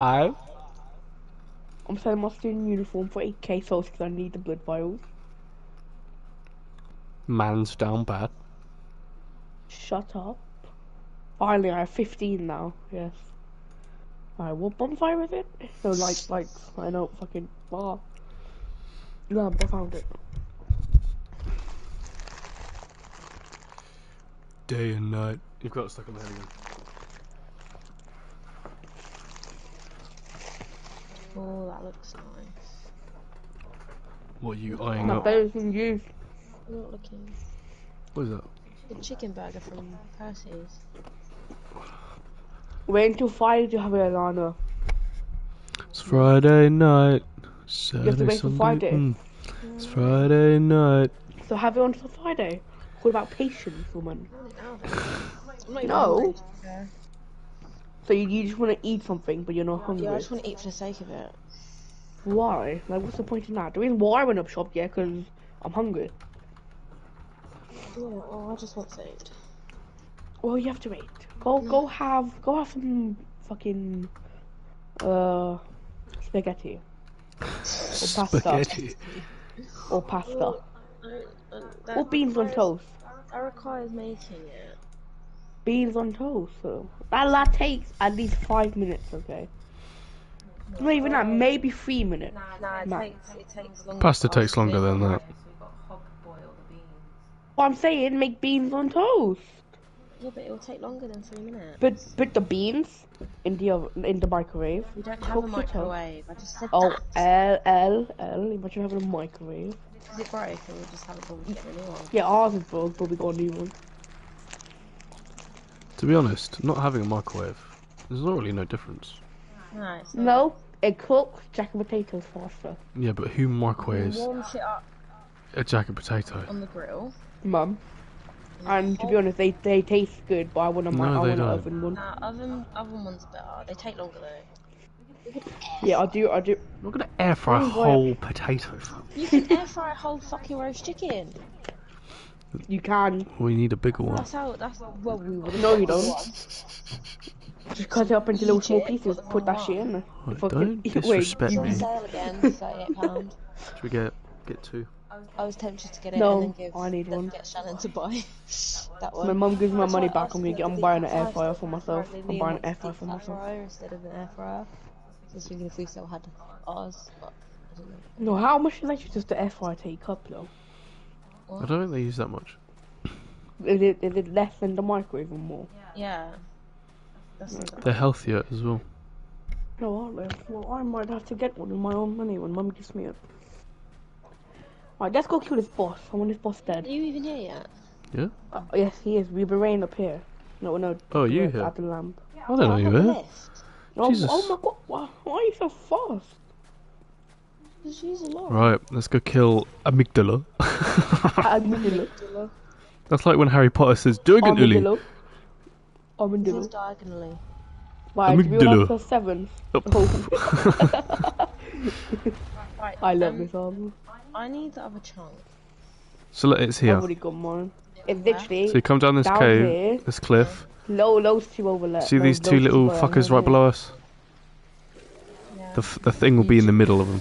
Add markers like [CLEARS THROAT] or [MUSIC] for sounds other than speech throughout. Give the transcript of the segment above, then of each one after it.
I. I'm selling my student uniform for 8k souls because I need the blood vials. Man's down bad. Shut up. Finally, I have 15 now. Yes. Alright, what bonfire is it? No, like, like, I know, fucking, bar. No, I found it. Day and night. You've got it stuck in the head again. Oh, that looks nice. What are you eyeing My up? better than you. I'm not looking. What is that? The chicken burger from Percy's. Wait until Friday to have it, Alana. It's Friday night. You have to Saturday, wait till Sunday. Friday. mm. It's Friday night. So have it on till Friday. What about patience, woman? I'm not even No. hungry, to be fair. So you, you just want to eat something, but you're not hungry. Yeah, I just want to eat for the sake of it. Why? Like, what's the point in that? The reason why I went up shop, yeah, because I'm hungry. Yeah, oh, I just want to food. Well, you have to wait. Go, go have, go have some fucking, uh, spaghetti [LAUGHS] pasta. Spaghetti. or pasta Uh, uh, that or beans on toast. That requires making it. Beans on toast. So that, that takes at least five minutes. Okay. Not even that. Maybe three minutes. Nah, it takes it takes longer. Pasta takes longer than that. What I'm saying, make beans on toast. Yeah, but it will take longer than three minutes. But put the beans in the oven, in the microwave. we don't have a microwave. I just said Oh, that. L L L. Imagine having a microwave. Is it broke? Or we'll just have it when we get a new one. Yeah, ours is broke, but we got a new one. To be honest, not having a microwave, there's not really no difference. No, it's. No, it cooks jack and potatoes faster. Yeah, but who microwaves Warm shit up a jacket potato? on the grill. Mum. And to be honest, they they taste good, but I want a mi- No, I they want an don't. oven one. Nah, oven oven ones better. They take longer though. Yeah, I do. I do. I'm not gonna air fry a whole potato. You can air fry a whole fucking roast chicken. You can. We need a bigger one. That's how. That's well, we would. No, you don't. Just cut it up into little small pieces. Put that shit in there. Don't [LAUGHS] wait, disrespect It's me. on sale again, thirty-eight pound. Should we get get two? I was tempted to get it No, and then give. I need one. Get Shannon to buy [LAUGHS] that one. My mum gives me my That's money back. I'm gonna get. I'm buying an air fryer fryer for myself. I'm buying an air fryer for myself. instead of an air fryer. So I was thinking if we still had ours, but I don't know. No, how much is actually just the air fryer take up though? I don't think they use that much. Is it is it less than the microwave or more? Yeah. That's They're healthier as well. No, aren't they? Well, I might have to get one with my own money when mum gives me it. Right, let's go kill this boss. I want this boss Are dead. you even here yet? Yeah? Uh, yes, he is. We've been rain up here. No, no. Oh, you we're here? At the lamp. I don't know you on the were. Oh, Jesus. oh my god! Why, why are you so fast? Just use a lot. Right, let's go kill amygdala. [LAUGHS] [LAUGHS] amygdala. That's like when Harry Potter says Durganuli. Armadillo. This Armadillo. is diagonally. Right, do we Amygdala. want plus seven? Oh. [LAUGHS] Right. I love um, this armor. I need the other chunk. So let- it's I've already got mine. It's literally So you come down this Down cave, here. this cliff. low, those two over there. See these those- two little there, fuckers right below us? Yeah. The, f- the thing will be in the middle of them.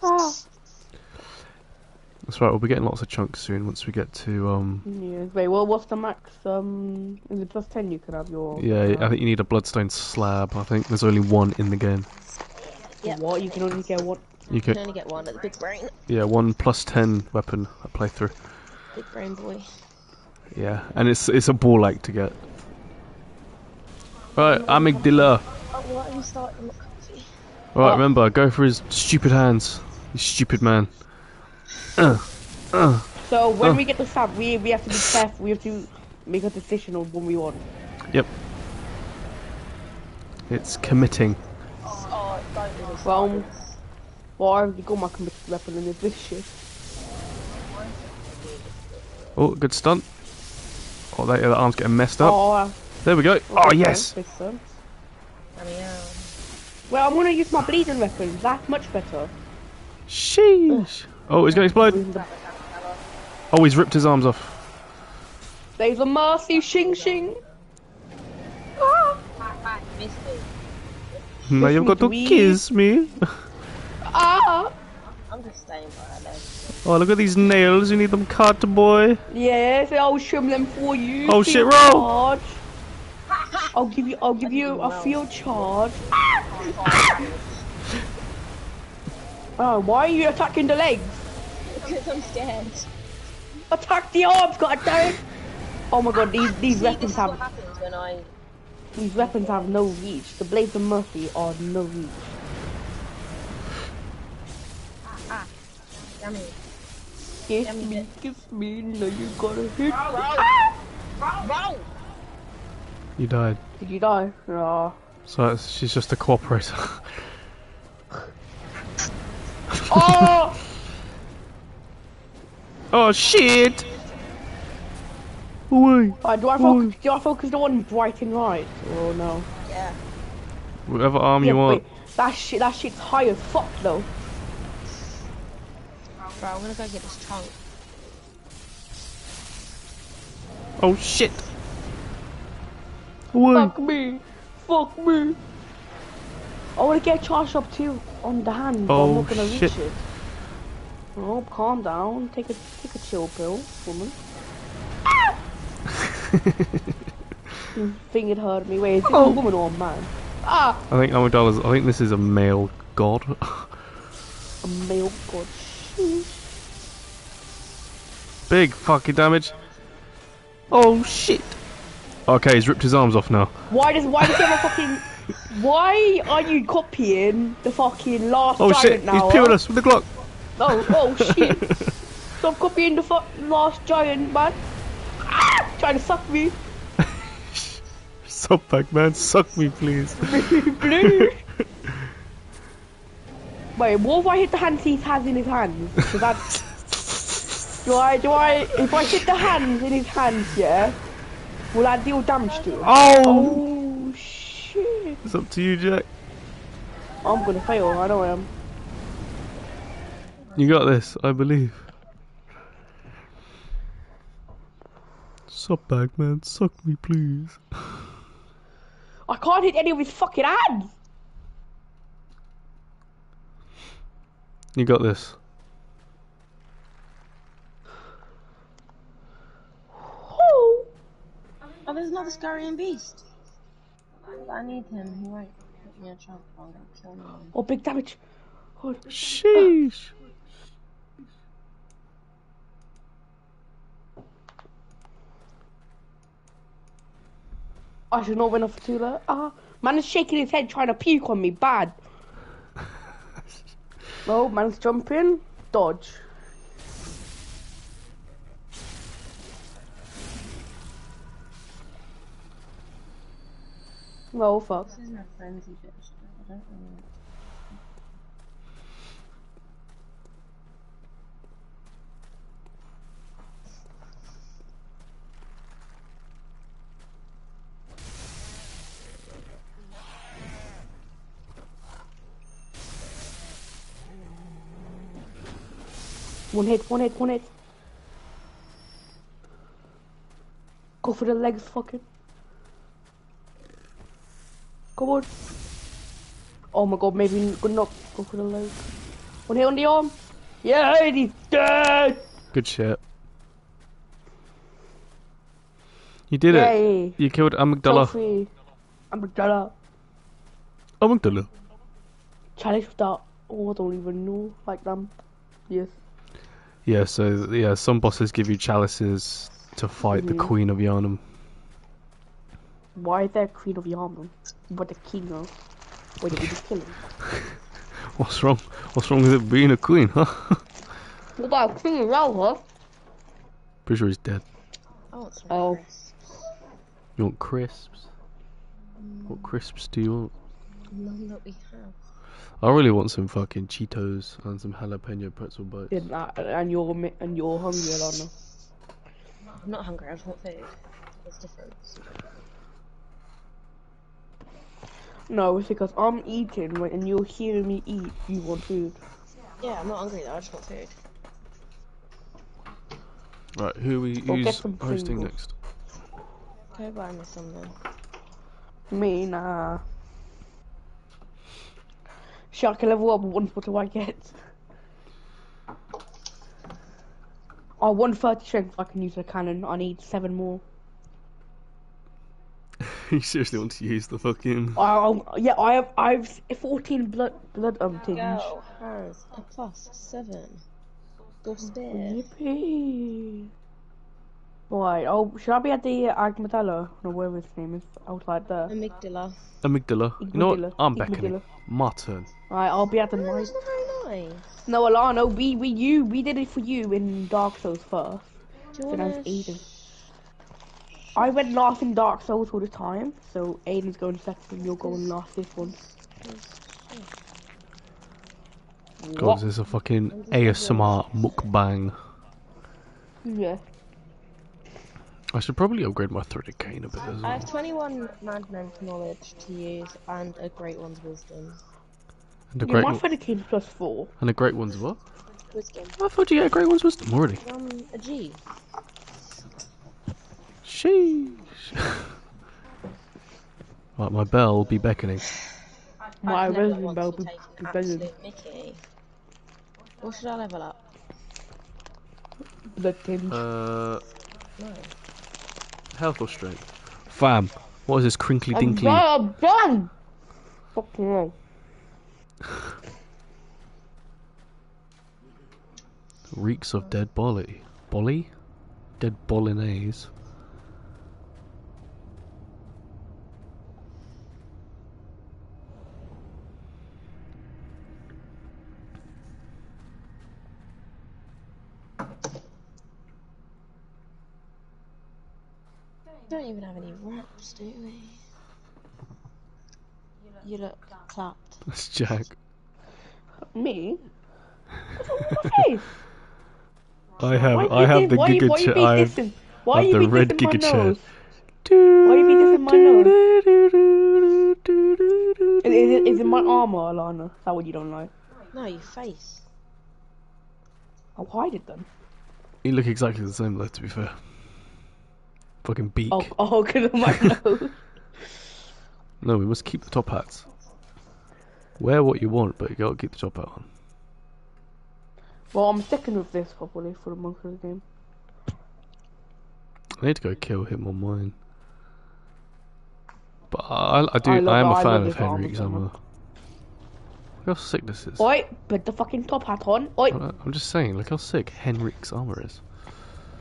That's right, we'll be getting lots of chunks soon once we get to, um... Yeah. Wait, well, what's the max? Um, is it plus ten? You can have your. Yeah, I think you need a bloodstone slab. I think there's only one in the game. Yeah. What? You can only get one. You You can can, only get one at the big brain. yeah, one plus ten weapon I play through. Big brain boy. Yeah, and it's it's a ball like to get. Right, amygdala. Oh, why don't you start? I'm not comfy. Right, remember, go for his stupid hands. You stupid man. Uh, uh. So when Oh. we get the sub, we we have to be careful. We have to make a decision on what we want. Yep. It's committing. Oh, don't. Well, well, I already got my committed weapon it's this shit. Oh, good stunt. Oh, that, the arm's getting messed up. Oh, uh, There we go. Oh, yes. sense, makes sense. I mean, yeah. Well, I'm gonna use my bleeding weapon. That's much better. Sheesh. Oh, he's going to explode. Oh, he's ripped his arms off. There's a mercy, shing shing. Ah. Missed it. now you've got to kiss me. Ah! I'm just staying by. Oh, look at these nails. You need them cut, boy. Yes, I'll trim them for you. Oh, free shit, of roll. charge. I'll give you. I'll give you a field charge. [LAUGHS] Oh, why are you attacking the legs? Because I'm scared. Attack the arms, god damn it! Oh my god, these these See, weapons this what have when I... these weapons have no reach. The blades of mercy are no reach. Damn it. Kiss Yummy me, bit. kiss me, now you gotta hit. Roll! You died. Did you die? No. So she's just a cooperator. [LAUGHS] Oh! oh shit! Away. Uh, do I focus? Do I focus the one bright and right? Oh no. Yeah. Whatever arm Yeah, you want. wait, that shit. That shit's high as fuck though. Bro, I'm gonna go get this trunk. Oh shit! Away. Fuck me. Fuck me. I want to get charged up too on the hand, but I'm Oh, not gonna shit. reach it. Oh, calm down. Take a take a chill pill, woman. [LAUGHS] You think it hurt me? Wait, is it Oh. a woman or a man? Ah, I think Amygdala's. I think this is a male god. a male god. Big fucking damage. Oh shit! Okay, he's ripped his arms off now. Why does why does he have a fucking? Why are you copying the fucking last Oh giant shit! now? He's peeled us with the Glock. Oh, oh [LAUGHS] shit. Stop copying the fu- last giant, man. Ah, trying to suck me. Sup, Pac-Man? Suck me, please. [LAUGHS] Blue. Wait, what if I hit the hands he has in his hands? So that's... [LAUGHS] Do I, do I, if I hit the hands in his hands, yeah, will that deal damage to him? Oh! Oh, shit. It's up to you, Jack. I'm gonna fail, I know I am. You got this, I believe. Sup, Pac-Man? Suck me, please. I can't hit any of his fucking hands! You got this. Oh, Oh, there's another Scarian beast. But I need him. He won't put me a trunk. I'm kill him. oh big damage. Oh, Sheesh. I should not win off too late. Ah, man is shaking his head trying to puke on me, bad. [LAUGHS] Oh, man's jumping, dodge. Oh fuck. This is my frenzy bitch. I don't know. One hit, one hit, one hit. Go for the legs, fucking. Come on. Oh my god, maybe good knock. Go for the leg. One hit on the arm. Yeah, he's dead. Good shit. You did it. You killed Amygdala. Trophy. I'm a. Amygdala. Challenge without. Oh, I don't even know. Like them. Yes. Yeah, so yeah, some bosses give you chalices to fight the Mhm. Queen of Yharnam. Why is there a Queen of Yarmouth? But the king of. Wait, did we just kill him? [LAUGHS] What's wrong? What's wrong with it being a queen, huh? [LAUGHS] What about Queen of Yarmouth? Pretty sure he's dead. I want some Oh. You want crisps? What crisps do you want? None that we have. I really want some fucking Cheetos and some jalapeno pretzel bites. And, uh, and you're and you're hungry, Alana. I'm not hungry. I just want food. It's different. No, it's because I'm eating when- and you're hearing me eat. You want food. Yeah, I'm not hungry though. I just want food. Right, who are we Or get who's some hosting Pringles. next? Go buy me some then. Me, nah. Shit, I can level up once. What do I get? I Oh, 130 strength. I can use a cannon. I need seven more. [LAUGHS] you seriously want to use the fucking. I, I, yeah, I have. I have 14 blood blood um tinge. Girl has a plus seven. Go spear. Yippee! Right. Oh, should I be at the Agmadella? No, whatever his name is. Outside there. Amygdala. Amygdala. You know what? I'm beckoning. Igmigdala. My turn. Right. I'll be at the No, right. it's not very nice. No, Alana, we we you we did it for you in Dark Souls first. Do you Then I wanna Aiden. I went last in Dark Souls all the time, so Aiden's going second and you're going last this one. God, What? is this a fucking ASMR mukbang? Yeah. I should probably upgrade my threaded cane a bit as I have 21 Madmen's knowledge to use and a Great One's wisdom. And a yeah great my one, friend came plus four. and a great one's what? Wisdom. I thought you had a great one's wisdom already. Um, a G. Sheesh. [LAUGHS] right, my bell will be beckoning. My resident bell been be- taken be better. Mickey. What should I level up? Blood tinge. Uh, No. health or strength? Fam, what is this crinkly I'm dinkly? done. I'm done. Fucking hell. Reeks of dead bolly. Bolly? Dead bolognese. Don't even have any reps, do we? You look clapped. [LAUGHS] That's Jack. Me? What's wrong my face? I Why have you I have the why you- Giga why you chair. be I have, dissing- Why I have you the be red dissing my Giga chair. nose? Why you be dissing my nose? Is, is, it, is it my armor, Alana? Is that what you don't like? No, your face. Oh, I'll hide it then. You look exactly the same though, to be fair. Fucking beak. Oh, [LAUGHS] oh, because of my nose. [LAUGHS] No, we must keep the top hats. Wear what you want, but you gotta keep the top hat on. Well, I'm sticking with this probably for the month of the game. I need to go kill him on mine. But I, I do. I I, am a fan of this armor Henryk's so armor. much. Look how sick this is. Oi, put the fucking top hat on. Oi. I'm just saying, look how sick Henryk's armor is.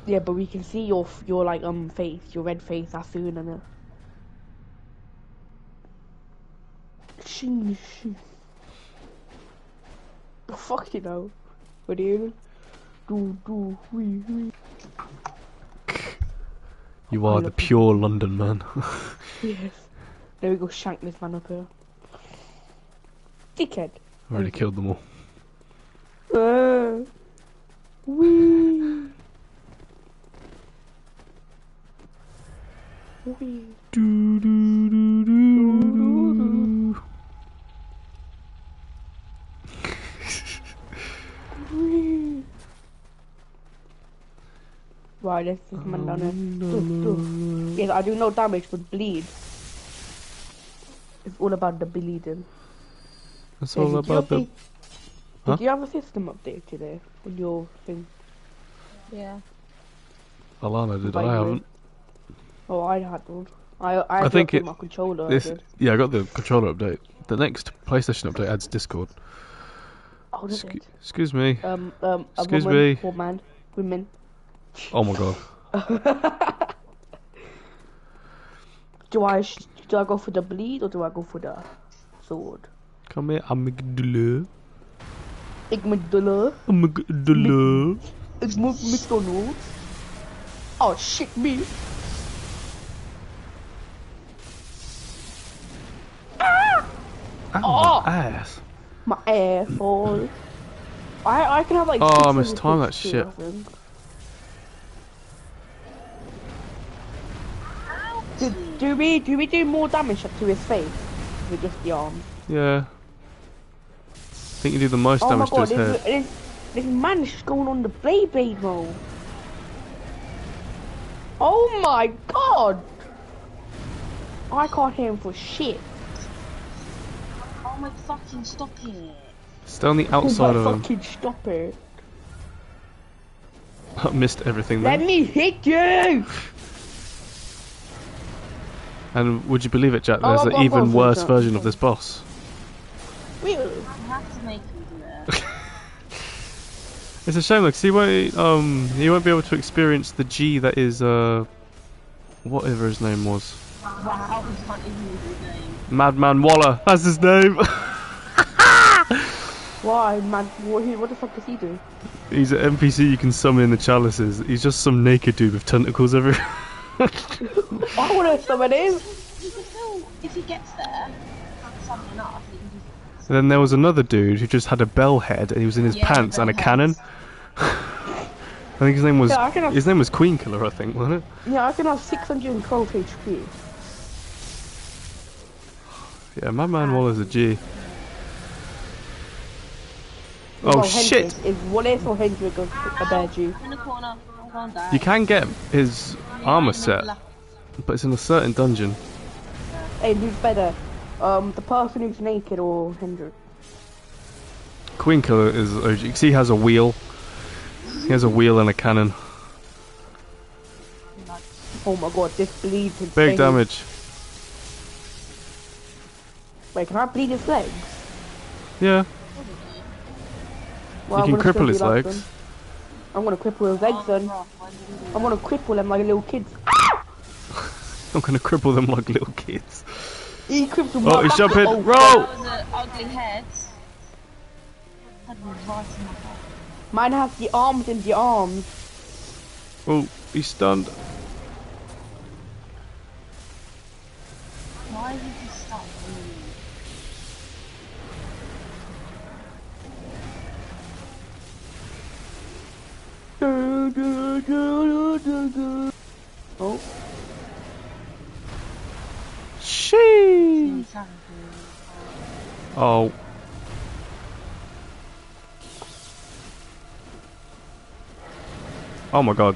Yeah, but we can see your your like um face, your red face. That's soon and it. Sheesh. Fuck you know. What do you do? Do wee wee. You are the pure London man. [LAUGHS] Yes. There we go. Shank this man up here. Dickhead. I already killed them all. Uh, wee. Wee. Do, do, do, do, do, do. Wee. Right, let's this man down there. Do, do. Yes, I do no damage, but bleed. It's all about the bleeding. That's all did you about the. Huh? Did you have a system update today on your thing? Yeah. Alana did. By I haven't. Oh, I had one. I I, I think it- my controller. This, yeah, I got the controller update. The next PlayStation update adds Discord. Oh, did Excu- it? excuse me. Um, um, a Excuse woman, me. woman, women. Oh my god. [LAUGHS] do I sh- do I go for the bleed or do I go for the sword? Come here, amygdala. Igmidula, Amygdala. Igm- McDonald's. Oh shit, me. Oh. my ass. My asshole. I I can have like. Oh, I 600 mistimed that shit. Do, do we do we do more damage to his face with just the arms? Yeah. I think you do the most Oh my damage to his this, head. this, this man is going on the blade blade mode. Oh my god! I can't hear him for shit. Oh my fucking stop it. Stay on the Oh outside my of him. fucking stop it. [LAUGHS] I missed everything Let me hit you! And would you believe it, Jack? Oh, There's I've an even both worse version of this boss. Wait, I have to make you do it. [LAUGHS] It's a shame, because he won't. Um, he won't be able to experience the G that is uh, whatever his name was. Wow, Madman Wallar. That's his name. [LAUGHS] why, man? What, what the fuck does he do? He's an NPC you can summon in the chalices. He's just some naked dude with tentacles everywhere. [LAUGHS] I wanna know someone is. You can still, if he gets there, something enough, you can just And then there was another dude who just had a bell head and he was in his Yeah, pants and a bell cannon. [LAUGHS] I think his name was Yeah, have- his name was Queen Killer, I think, wasn't it? Yeah, I can have 612 HP. Yeah, Madman Wallar's a G. Well, Oh Hendrix, shit! Is Wallace or Hendrix a, a bear G? I'm in the corner. I'm going to die. You can get his armor set, but it's in a certain dungeon. Hey, who's better? Um, the person who's naked or Hendrix? Queen Killer is OG. 'cause he has a wheel. He has a wheel and a cannon. Oh my god, this bleeds his Big face. damage. Wait, can I bleed his legs? Yeah. Well, You I'm can cripple his legs. then. I'm gonna cripple his legs then. Rob, why did you do I'm gonna cripple them like little kids. [LAUGHS] I'm gonna cripple them like little kids. He crippled Oh, he's jumping. Oh, Roll! That was an ugly head. Had me right in my head. Mine has the arms and the arms. Oh, he's stunned. Why did you Oh. Something. Oh. Oh my god.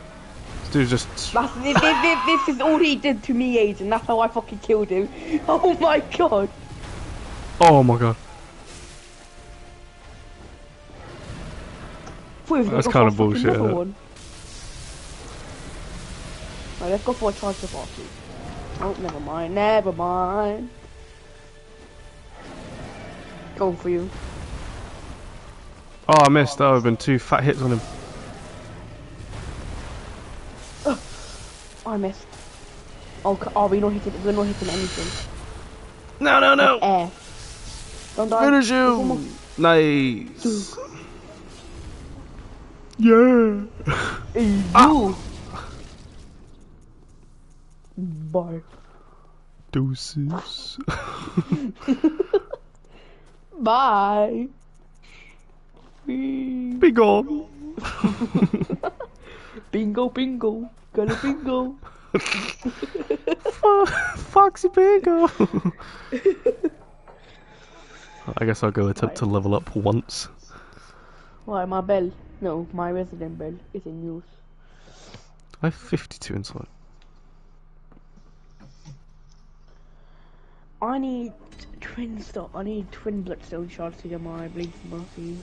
This dude's just. that's this, this, this, this is all he did to me, Aiden. That's how I fucking killed him. [LAUGHS] Oh my god. Oh my god. He That's a fucking bullshit, one. Right, let's go for a charge of party. Oh, never mind, never mind. Going for you. Oh, I missed. That would have been two fat hits on him. Oh, I missed. Oh, oh, we're not hitting. We're not hitting anything. No, no, no. Air. Don't die. Finish him. Nice. Yeah. Hey, ah. you. [LAUGHS] Bye. Deuces. Bye. Bing. Be [LAUGHS] gone. Bingo, bingo. Got a bingo. Fo- Foxy Bingo. [LAUGHS] I guess I'll go attempt to level up once. Why, my bell? No, my resident bell is in use. I have 52 inside. I need twin stuff. I need twin bloodstone shards to get my and mercy.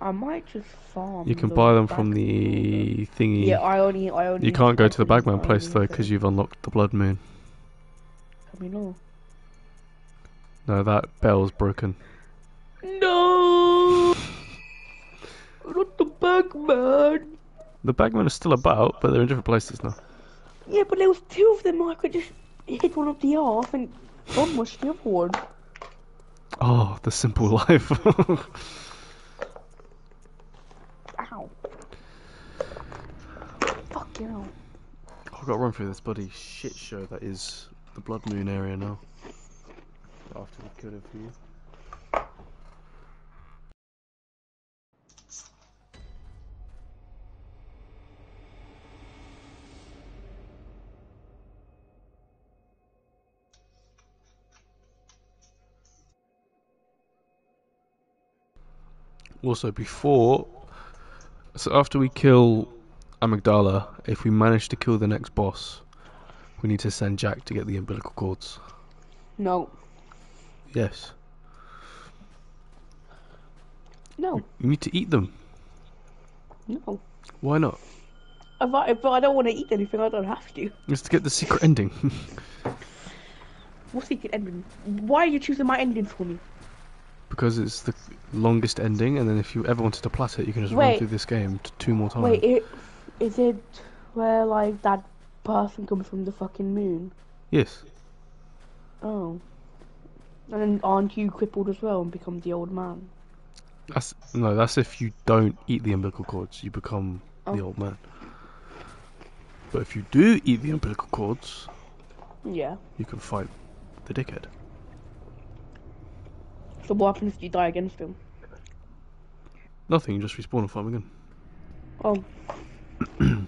I might just farm. You can buy them from the thingy. Yeah, I only, I only. you can't go to the Bagman place though because you've unlocked the Blood Moon. Let me know. No, that bell's broken. No. Not the Bagman. The Bagmen are still about, but they're in different places now. Yeah, but there was two of them. I could just hit one of the off and one was the other one. Oh, the simple [LAUGHS] life. Ow. Fuck you. know. I've got to run through this bloody shit show that is the Blood Moon area now. After we killed a few. Also, before, so after we kill Amygdala, if we manage to kill the next boss, we need to send Jack to get the umbilical cords. No. Yes. No, You need to eat them. no. Why not? If I, if I don't want to eat anything, I don't have to. It's to get the secret ending. [LAUGHS] What's the ending? Why are you choosing my endings for me? Because it's the longest ending, and then if you ever wanted to plat it, you can just run through this game t- two more times. Wait, it, is it where like that person comes from the fucking moon? Yes. Oh. And then aren't you crippled as well and become the old man? That's no. That's if you don't eat the umbilical cords, you become the Oh. old man. But if you do eat the umbilical cords, Yeah. you can fight the dickhead. So what happens if you die against him? Nothing. You just respawn and farm again. Oh, [CLEARS THROAT]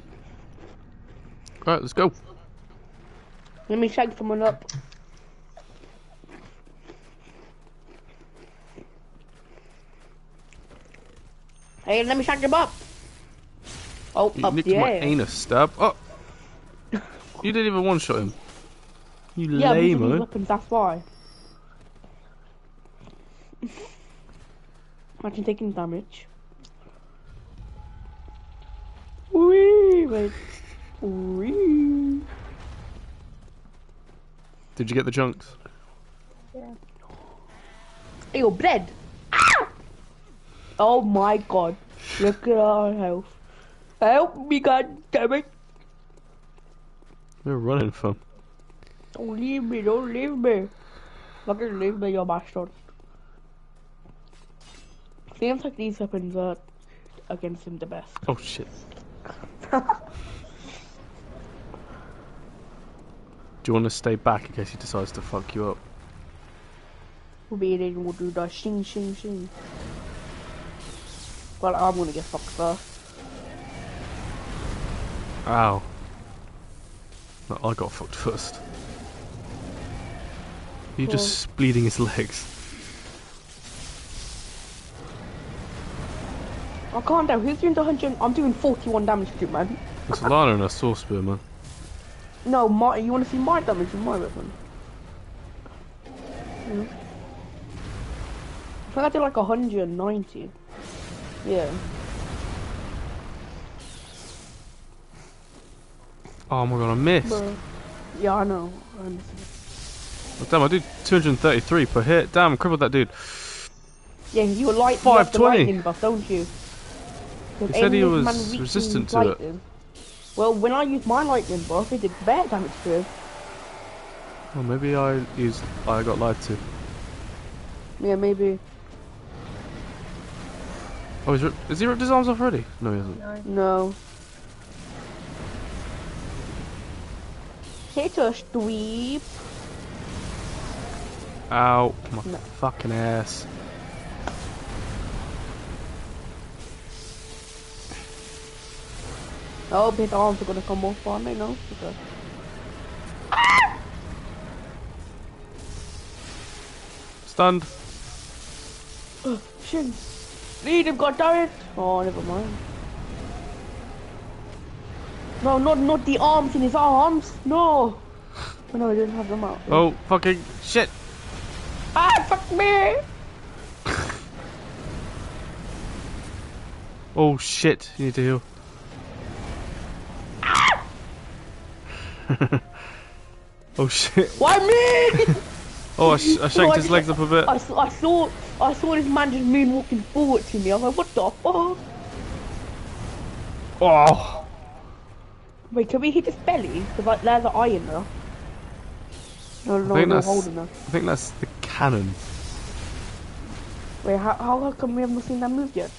Right, let's go. let me shake someone up. Hey, let me shake him up. Oh, You up nicked the my air. anus stab. Oh, you didn't even one shot him. You Yeah, lame, eh? weapons, that's why. [LAUGHS] Imagine taking damage. Wee, wait. Wee. Did you get the chunks? Yeah. Hey, your bread. Ah! Oh my god. Look at our health. Help me, god damn it. We're running from. Don't leave me, don't leave me. Fucking leave me, your bastard. Seems like these weapons are against him the best. Oh shit. [LAUGHS] Do you want to stay back in case he decides to fuck you up? We'll be in we'll do the shing shing shing. Well, I'm gonna get fucked first. Ow. No, I got fucked first. You just bleeding his legs. I can't tell. Who's doing the 100? I'm doing 41 damage to you, man. It's Lana and a sword spear, man. No, my, you want to see my damage with my weapon? Yeah. I think I did like 190. Yeah. Oh my god, I missed. But, yeah, I know. I. Oh, damn, I did 233 per hit. Damn, crippled that dude. Yeah, you were light. you have the 520. lightning buff, don't you? He said he was resistant to it. Well, when I used my lightning buff, it did bad damage to him. Well, maybe I used. I got lied to. Yeah, maybe. Oh, he's ripped, is he ripped his arms off already? No, he hasn't. No. No. Hit us, dweeb. Ow, my No. fucking ass. Oh, his arms are gonna come off on me, no? Okay. Stunned. [GASPS] Shit. Lead him, goddammit! Oh, never mind. No, not not the arms in his arms. No. Oh, no, he didn't have them out. Oh, fucking shit. Ah, fuck me! [LAUGHS] Oh shit, you need to heal. [LAUGHS] oh shit. Why me? [LAUGHS] Oh, I, sh- I shanked his legs up a bit. I, I saw I saw this man just moonwalking forward to me. I was like, what the fuck? Oh. Wait, can we hit his belly? Because like there's an eye in there. No, no, think no, that's-. I think that's the cannon. Wait, how, how come we haven't seen that move yet?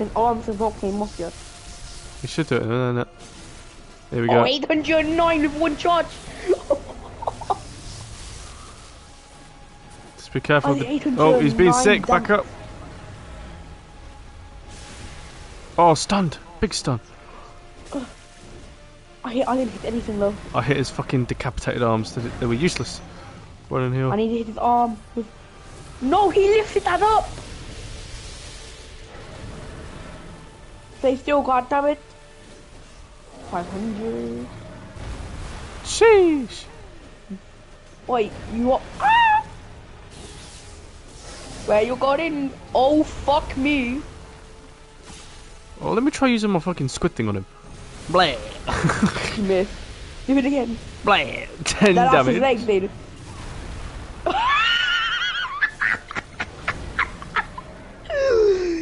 His arms have not came off yet. You should do it. No, no, no. There we Oh, go. 809 with one charge! Just be careful. Oh, of the the- 809 oh, he's being sick. Back up. Oh, stunned. Big stun. [SIGHS] I, hit, I didn't hit anything though. I hit his fucking decapitated arms. They, they were useless. Run and heal. I need to hit his arm. With... No, he lifted that up! Stay still, goddammit. 500. Sheesh. Wait, you are. Ah! Where you got in? Oh fuck me! Oh, let me try using my fucking squid thing on him. Blah. You missed. Do it again. Blah. Ten That ass his legs, dude.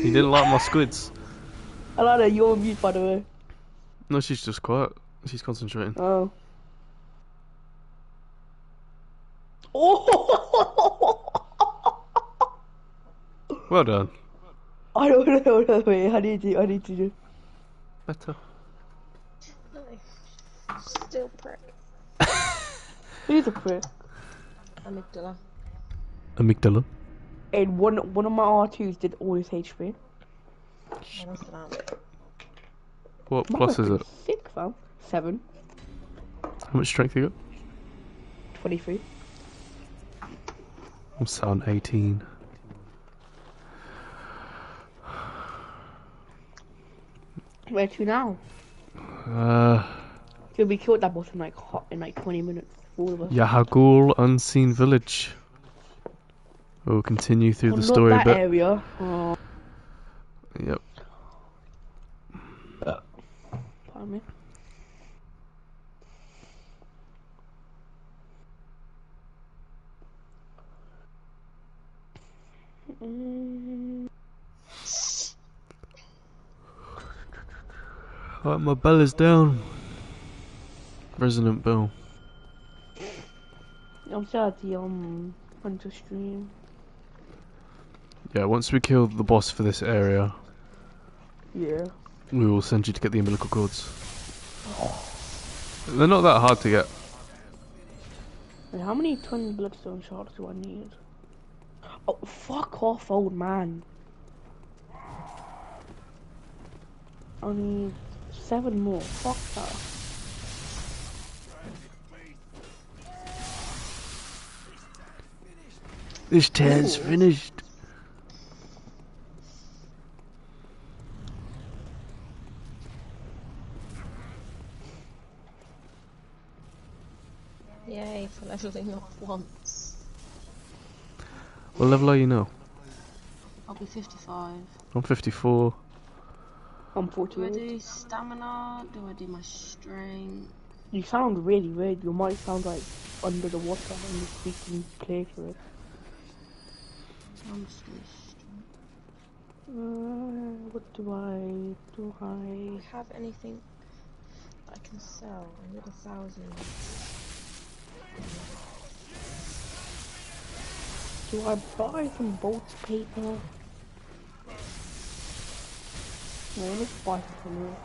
He didn't like my squids. Alana, you're on mute by the way. No, she's just quiet. She's concentrating. Oh. Oh! [LAUGHS] Well done. I don't know. No, wait, I need to. I need to do. Better. Still prick. [LAUGHS] Who's a prick? Amygdala. Amygdala. And one one of my R2s did all his HP. What plus is it? Sick, fam. Seven. How much strength you got? 23. I'm sound 18. Where to now? Uh, Till we killed that boss in like hot in like 20 minutes. All of us. Yahar'gul Unseen Village. We'll continue through Oh, the story a bit. area. Oh, Yep. Me. Mm, Alright, my bell is down. Resonant bell. I'm sad the um hunter stream. Yeah, once we kill the boss for this area, Yeah. We will send you to get the umbilical cords. They're not that hard to get. Wait, how many twin bloodstone shards do I need? Oh, fuck off, old man. I need seven more. Fuck that. This test Ooh. finished. Yay for leveling up once. What level are you now? I'll be 55. I'm 54. I'm 48. Do I do stamina? Do I do my strength? You sound really weird. Your mic sounds like under the water and you're speaking clear for it. I'm just gonna. Uh, what do I do? Do I you have anything I can sell? I need a thousand. Do I buy some bolts paper? No, let's buy some here.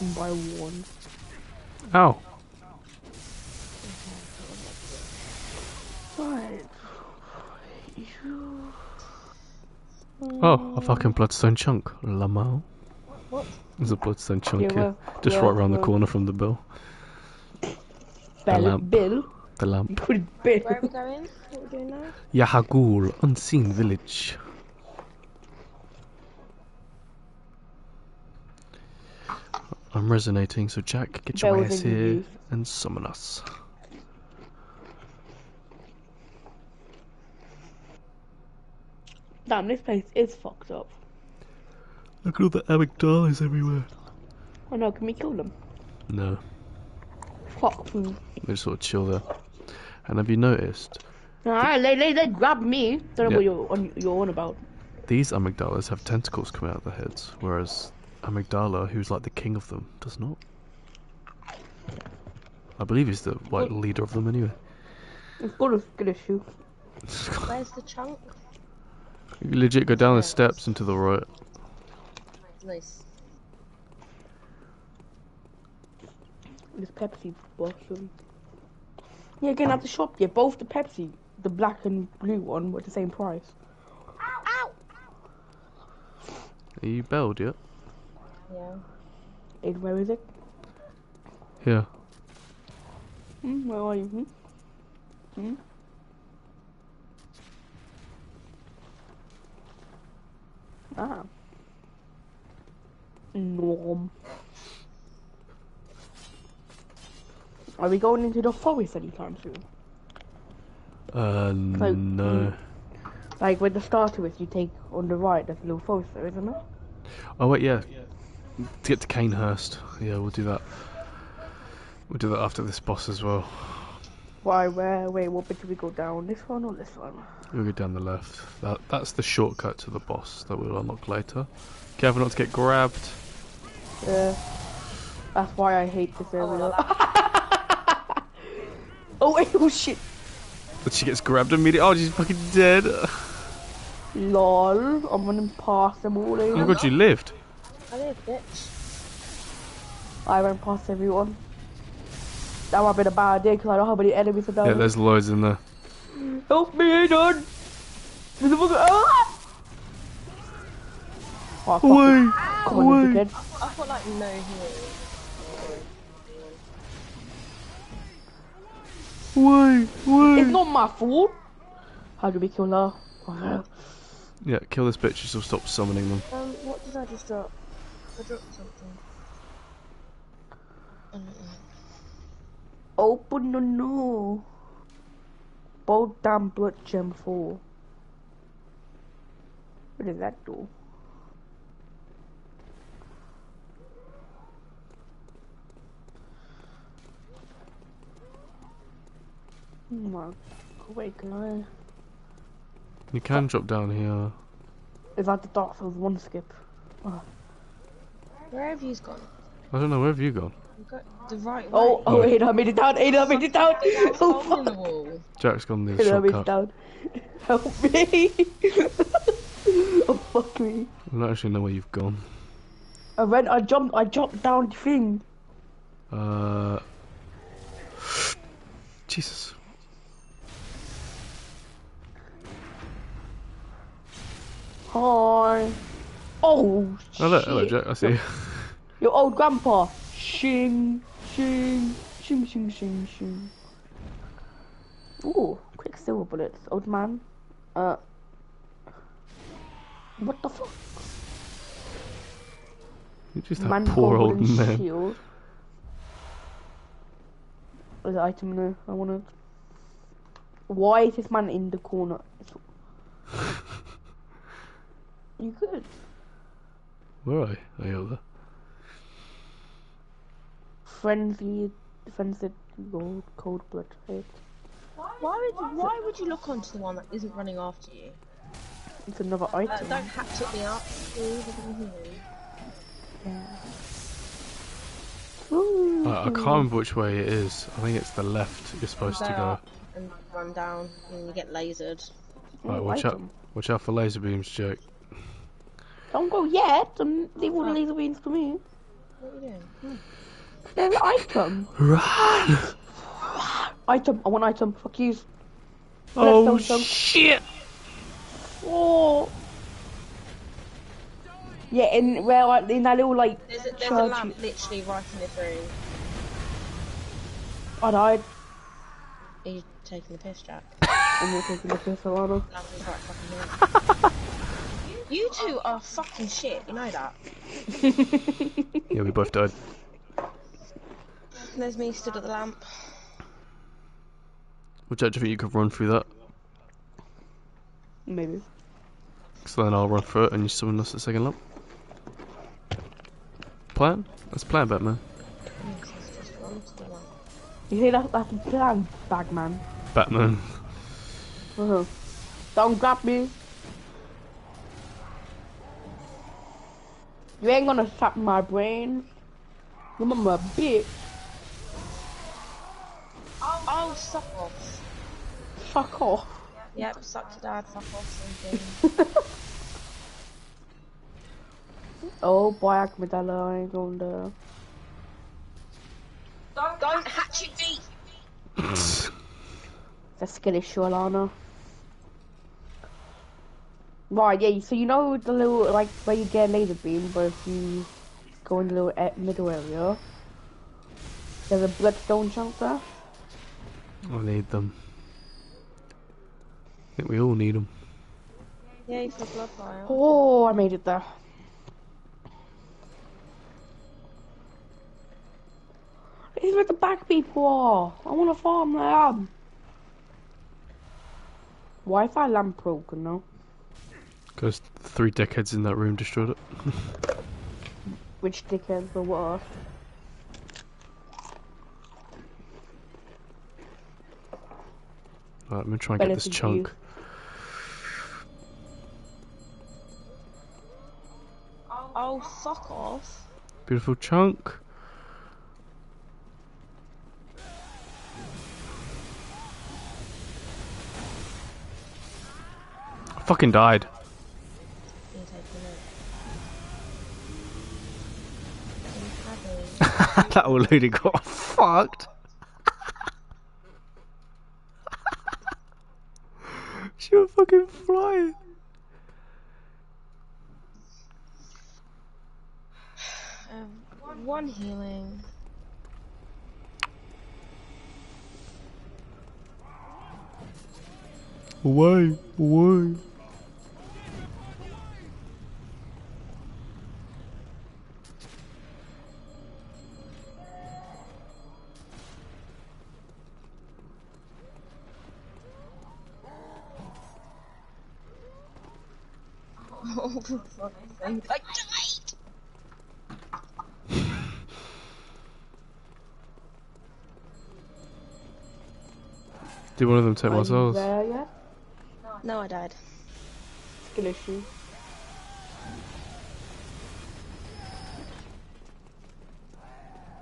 And buy one. Oh. Oh, a fucking bloodstone chunk. Lamau. What? There's a bloodstone chunk Yeah, here. Just right around the corner from the bill. Bell, lamp. Bill. The lamp. put it Bill. Where are we going? What are we doing now? Yahar'gul, Unseen Village. I'm resonating, so Jack, get your Bells ass here use. and summon us. Damn, this place is fucked up. Look at all the amygdalas everywhere. Oh no, can we kill them? No, Fuck food. They just sort of chill there. And have you noticed, Alright, they, they, they grabbed me. Don't know Yeah. what you're on, you're on about. these amygdalas have tentacles coming out of their heads, whereas Amygdala, who's like the king of them, does not. I believe he's the like leader of them anyway. It's got a good issue. Where's the chunk? You legit go down the steps and to the right. Nice. This Pepsi bottle. Um, Yeah, again at the shop, yeah, both the Pepsi, the black and blue one, were the same price. Are you belled yet? Yeah. And where is it? Here. Hmm, where are you? Hmm? Hmm? Ah. Norm. Are we going into the forest anytime soon? Uh, So- no. Like with the starter with you take on the right, there's a little forest there, isn't there? Oh wait, yeah. To get to Cainhurst. Yeah, we'll do that. We'll do that after this boss as well. Why, where, wait, what bit do we go down? This one or this one? We'll go down the left. That that's the shortcut to the boss that we'll unlock later. Careful not to get grabbed. Yeah. That's why I hate this area. [LAUGHS] Oh, [LAUGHS] oh, wait, oh shit. But she gets grabbed immediately. Oh, she's fucking dead. Oh Lol. I'm running past them all my god, you lived. I live, bitch. I went past everyone. That might have been a bad day because I don't have any enemies about Yeah, there's loads in there. Help me, Aiden! There's a fucking- Ah! Oh, fuck it. Away! Come on, away. you dickhead. I've got like no healing. Away! Away! It's not my fault. How do we kill her? Oh, Yeah, kill this bitch. She'll stop summoning them. Um, what did I just drop? I dropped something. I don't. Open the no. Bold damn blood gem 4. What does that do? My wait, can I You can drop down here. is that the Dark Souls one skip? Where have you gone? I don't know, where have you gone? You've the right Oh, way. oh wait, I made it down, Ada, I made it down! There's a Oh hole in the fuck! wall. Jack's gone the Ada, I made it down. [LAUGHS] Help me! [LAUGHS] oh fuck me. I don't actually know where you've gone. I went, I jumped, I jumped down the thing. Uh. [SIGHS] Jesus. Oh, look, hello. Jack. I see you. [LAUGHS] Your old grandpa. Shing, shing, shing, shing, shing, shing. Ooh, quick silver bullets, old man. Uh. What the fuck? You just that Man poor old man. shield. There's an item there. I wanted. Why is this man in the corner? [LAUGHS] you good? Where are you? Are you over? Frenzy, defensive, gold, cold blood. Hate. Why would why would you look onto the one that isn't running after you? It's another Uh, item. don't hatch it me up, please. I. Ooh. I, I can't remember which way it is. I think it's the left you're supposed to Go go. and run down, and you get lasered. Right, watch out. Watch out for laser beams, Jake. Don't go yet. Um, leave all the laser beams to me. What are you doing? There's an item. Run! [SIGHS] Item. I want item. Fuck you. Oh don't, don't. shit! Oh. Yeah, in where like in that little like There's a, there's a church. lamp literally right in this room. I died. Are you taking the piss, Jack? [LAUGHS] I'm not taking the piss, Alana. [LAUGHS] You two are fucking shit, you know that. [LAUGHS] Yeah, we both died. There's me stood at the lamp. Which Jack, do you think you could run through that? Maybe. So then I'll run through it and you summon us at second lamp. Plan? Let's plan, Batman. Yes, let's just run to the lamp. You see that that's a plan, Bagman. Batman. Uh-huh. Don't grab me. You ain't gonna sap my brain. Remember, bitch. Oh, suck off. Fuck off. Yep, suck your dad, fuck off, something. [LAUGHS] Oh, boy, Amygdala, I ain't going there. Don't hatchet me! It's a skill issue, Alana. Right, yeah, so you know the little, like, where you get a laser beam, but if you go in the little e- middle area, there's a bloodstone chunk there. I need them. I think we all need them. Yay for blood fire. Oh, I made it there. This is where the back people are. I want to farm them. Wi-Fi lamp broken now. Because three dickheads in that room destroyed it. [LAUGHS] Which dickheads or what? Right, I'm gonna try and get this Benefit you. chunk. Oh, fuck off. Beautiful chunk. I fucking died. You're taking it. I'm happy. [LAUGHS] that old lady got fucked. [LAUGHS] she was fucking flying. Um, one healing. Away, away. I died! Did one of them take Are my souls? there yet? No, I died. Skill issue.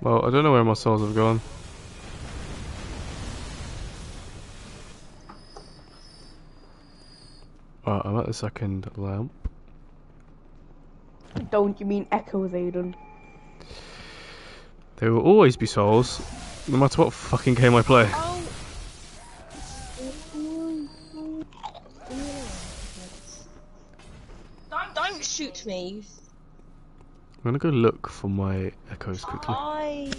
Well, I don't know where my souls have gone. Right, I'm at the second lamp. Don't you mean echoes, Aiden? There will always be souls, no matter what fucking game I play. Oh! Don't, don't shoot me. I'm gonna go look for my echoes quickly. I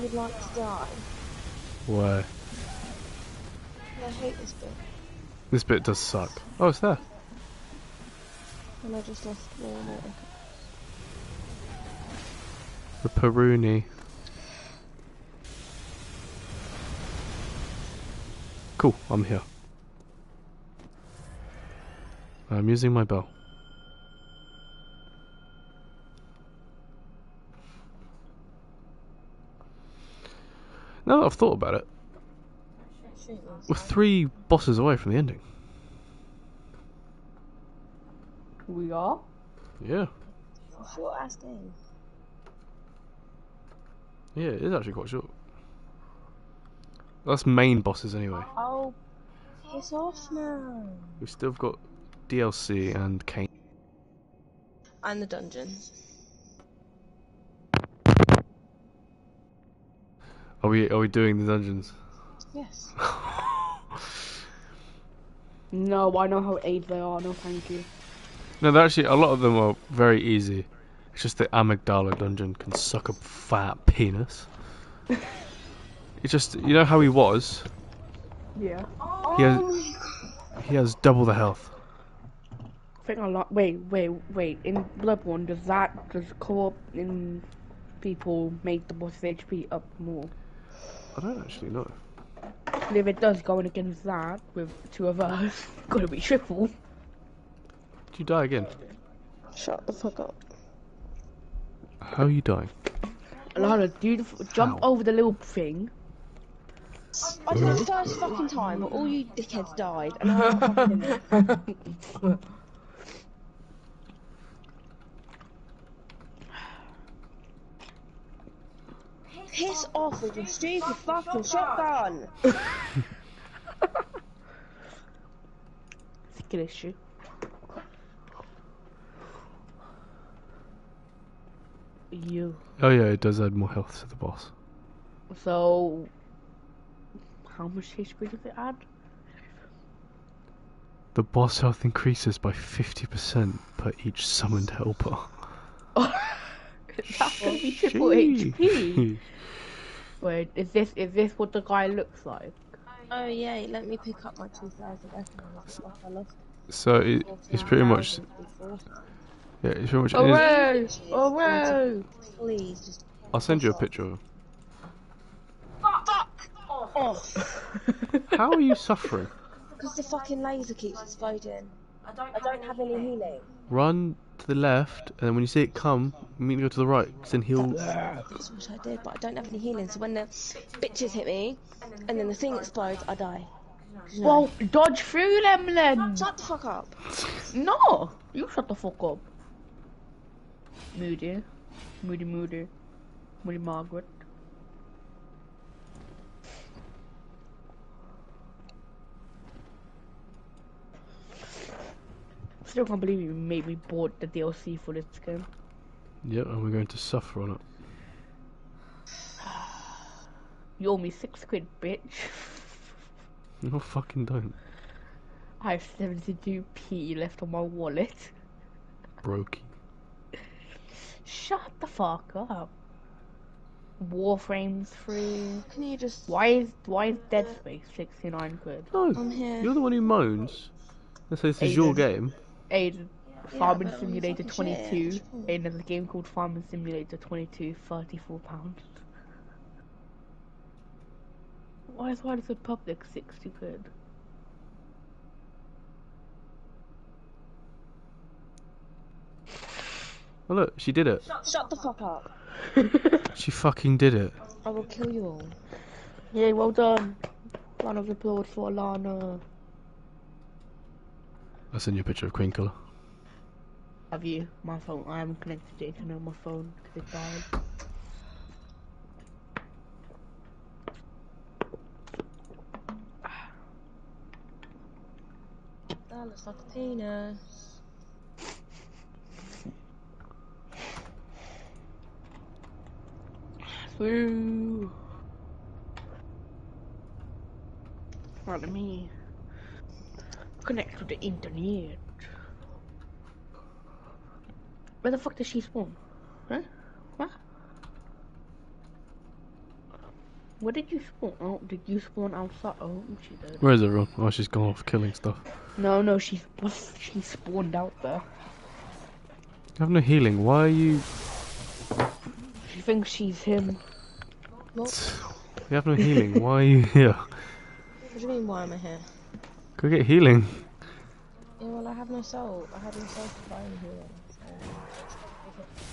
would like to die. Where? I hate this bit. This bit does suck. Oh, it's there. And I just lost all my echo. The Peruni. Cool, I'm here. I'm using my bow. Now that I've thought about it, we're three bosses away from the ending. We are? Yeah. Short ass game. Yeah, it is actually quite short. That's main bosses anyway. Oh, piss off now. We've still got DLC and Kane. And the dungeons. Are we are we doing the dungeons? Yes. [LAUGHS] No, I know how AIDS they are. No, thank you. No, they're actually a lot of them are very easy. It's just the Amygdala dungeon can suck a fat penis. [LAUGHS] it's just you know how he was. Yeah. He has he has double the health. I think I like. Wait, wait, wait. In Bloodborne, does that does co-op in people make the boss HP up more? I don't actually know. And if it does going against that with two of us, [LAUGHS] gotta be triple. Did you die again? Shut the fuck up. How are you dying? Alana, do the, f- jump How? over the little thing. I did it the first fucking time, but all you dickheads died, and I'm fucking Piss off with your stupid fucking shotgun! [LAUGHS] Skill issue. You. Oh yeah, it does add more health to the boss. So, how much HP does it add? The boss health increases by 50% per each summoned helper. [LAUGHS] That's gonna be triple Sheesh. HP. [LAUGHS] Wait, is this is this what the guy looks like? Oh yeah, let me pick up my 2000. I lost So it, it's pretty much yeah, it's pretty much. Oh, it is- Hooray! Hooray! Please, just I'll send you a picture. of him. Oh, [LAUGHS] How are you suffering? because the fucking laser keeps exploding. I don't I don't have any healing. Run to the left, and then when you see it come, you mean to go to the right, 'cause then he'll. That's what I did, but I don't have any healing. So when the bitches hit me, and then the thing explodes, I die. No. Well, dodge through them then. shut the fuck up. No, you shut the fuck up. Moody, moody, moody, moody Margaret. Still can't believe you made me bought the DLC for this game. Yep, and we're going to suffer on it. [SIGHS] You owe me six quid, bitch. [LAUGHS] No, fucking don't. I have 72p left on my wallet. Brokey. Shut the fuck up. Warframe's 3. Can you just? Why is why is Dead Space 69 quid? No, I'm here. you're the one who moans. Let's say this is your game. Aiden, Yeah, Farming but Simulator fucking shit. 22. Aiden, there's a game called Farming Simulator 22, 34 pounds. Why is why is it public 60 quid? Oh look, she did it. Shut the fuck up. [LAUGHS] She fucking did it. I will kill you all. Yay, well done. Round of applause for Alana. I'll send you a picture of Queen Killer. Have you? My phone. I am connected to internet on my phone because it died. [SIGHS] That looks like a penis. Woo! Pardon me. Connect to the internet. Where the fuck does she spawn? Huh? What? Where did you spawn? Oh, did you spawn outside? Oh, she did. Where is everyone? Oh, she's gone off killing stuff. No, no, she's [LAUGHS] she spawned out there. You have no healing. Why are you? She thinks she's him. What? You have no healing. Why are you here? What do you mean? Why am I here? Go get healing. Yeah, well, I have no soul. I have no soul to buy any healing. So.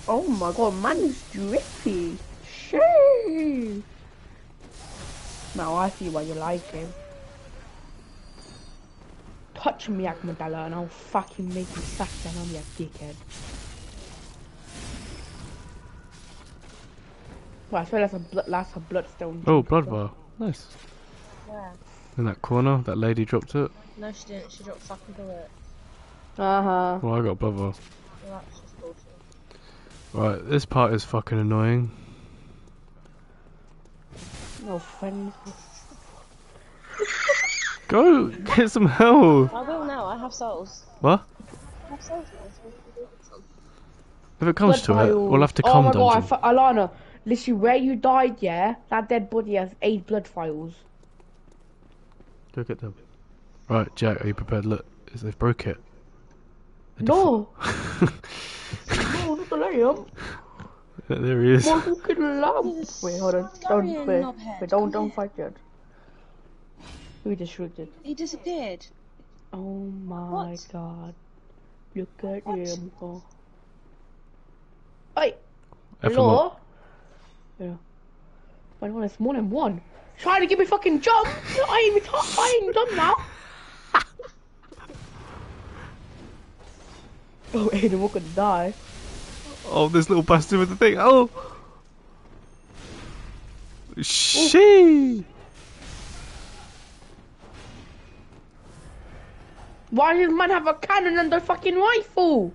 Oh my god, man is drippy. Shit. Now I see why you like him. Touch me, Amygdala, and I'll fucking make you suck down on your dickhead. Well, I swear that's a blood, that's a bloodstone. Oh, blood vial. Nice. Where? In that corner, that lady dropped it. No, she didn't. She dropped fucking bullet. Uh huh. Well, I got blood vial. Well, that's just bullshit. Right, this part is fucking annoying. No friends. [LAUGHS] Go get some help. I will now. I have souls. What? I have souls now. So we can do some. If it comes Blood to it, vials. we'll have to Oh come my god, I dungeon. fu- Alana, literally where you died, yeah, that dead body has eight blood vials. Go get them. Right, Jack, are you prepared? Look, is- they've broke it. They're No, [LAUGHS] no, not the lamb. [LAUGHS] there he is. My fucking lamb. This Wait, hold on. Don't wait. Wait, don't come don't here. fight yet. We destroyed He disappeared. Oh my What? god. Look at What? him oh. go. Hey, hello? Yeah. Wait, hold on, it's more than one. Trying to give me fucking jump. I ain't even I ain't done now. [LAUGHS] oh, Aiden, we're gonna die. Oh, this little bastard with the thing. Oh! oh. She! Why does man have a cannon and a fucking rifle?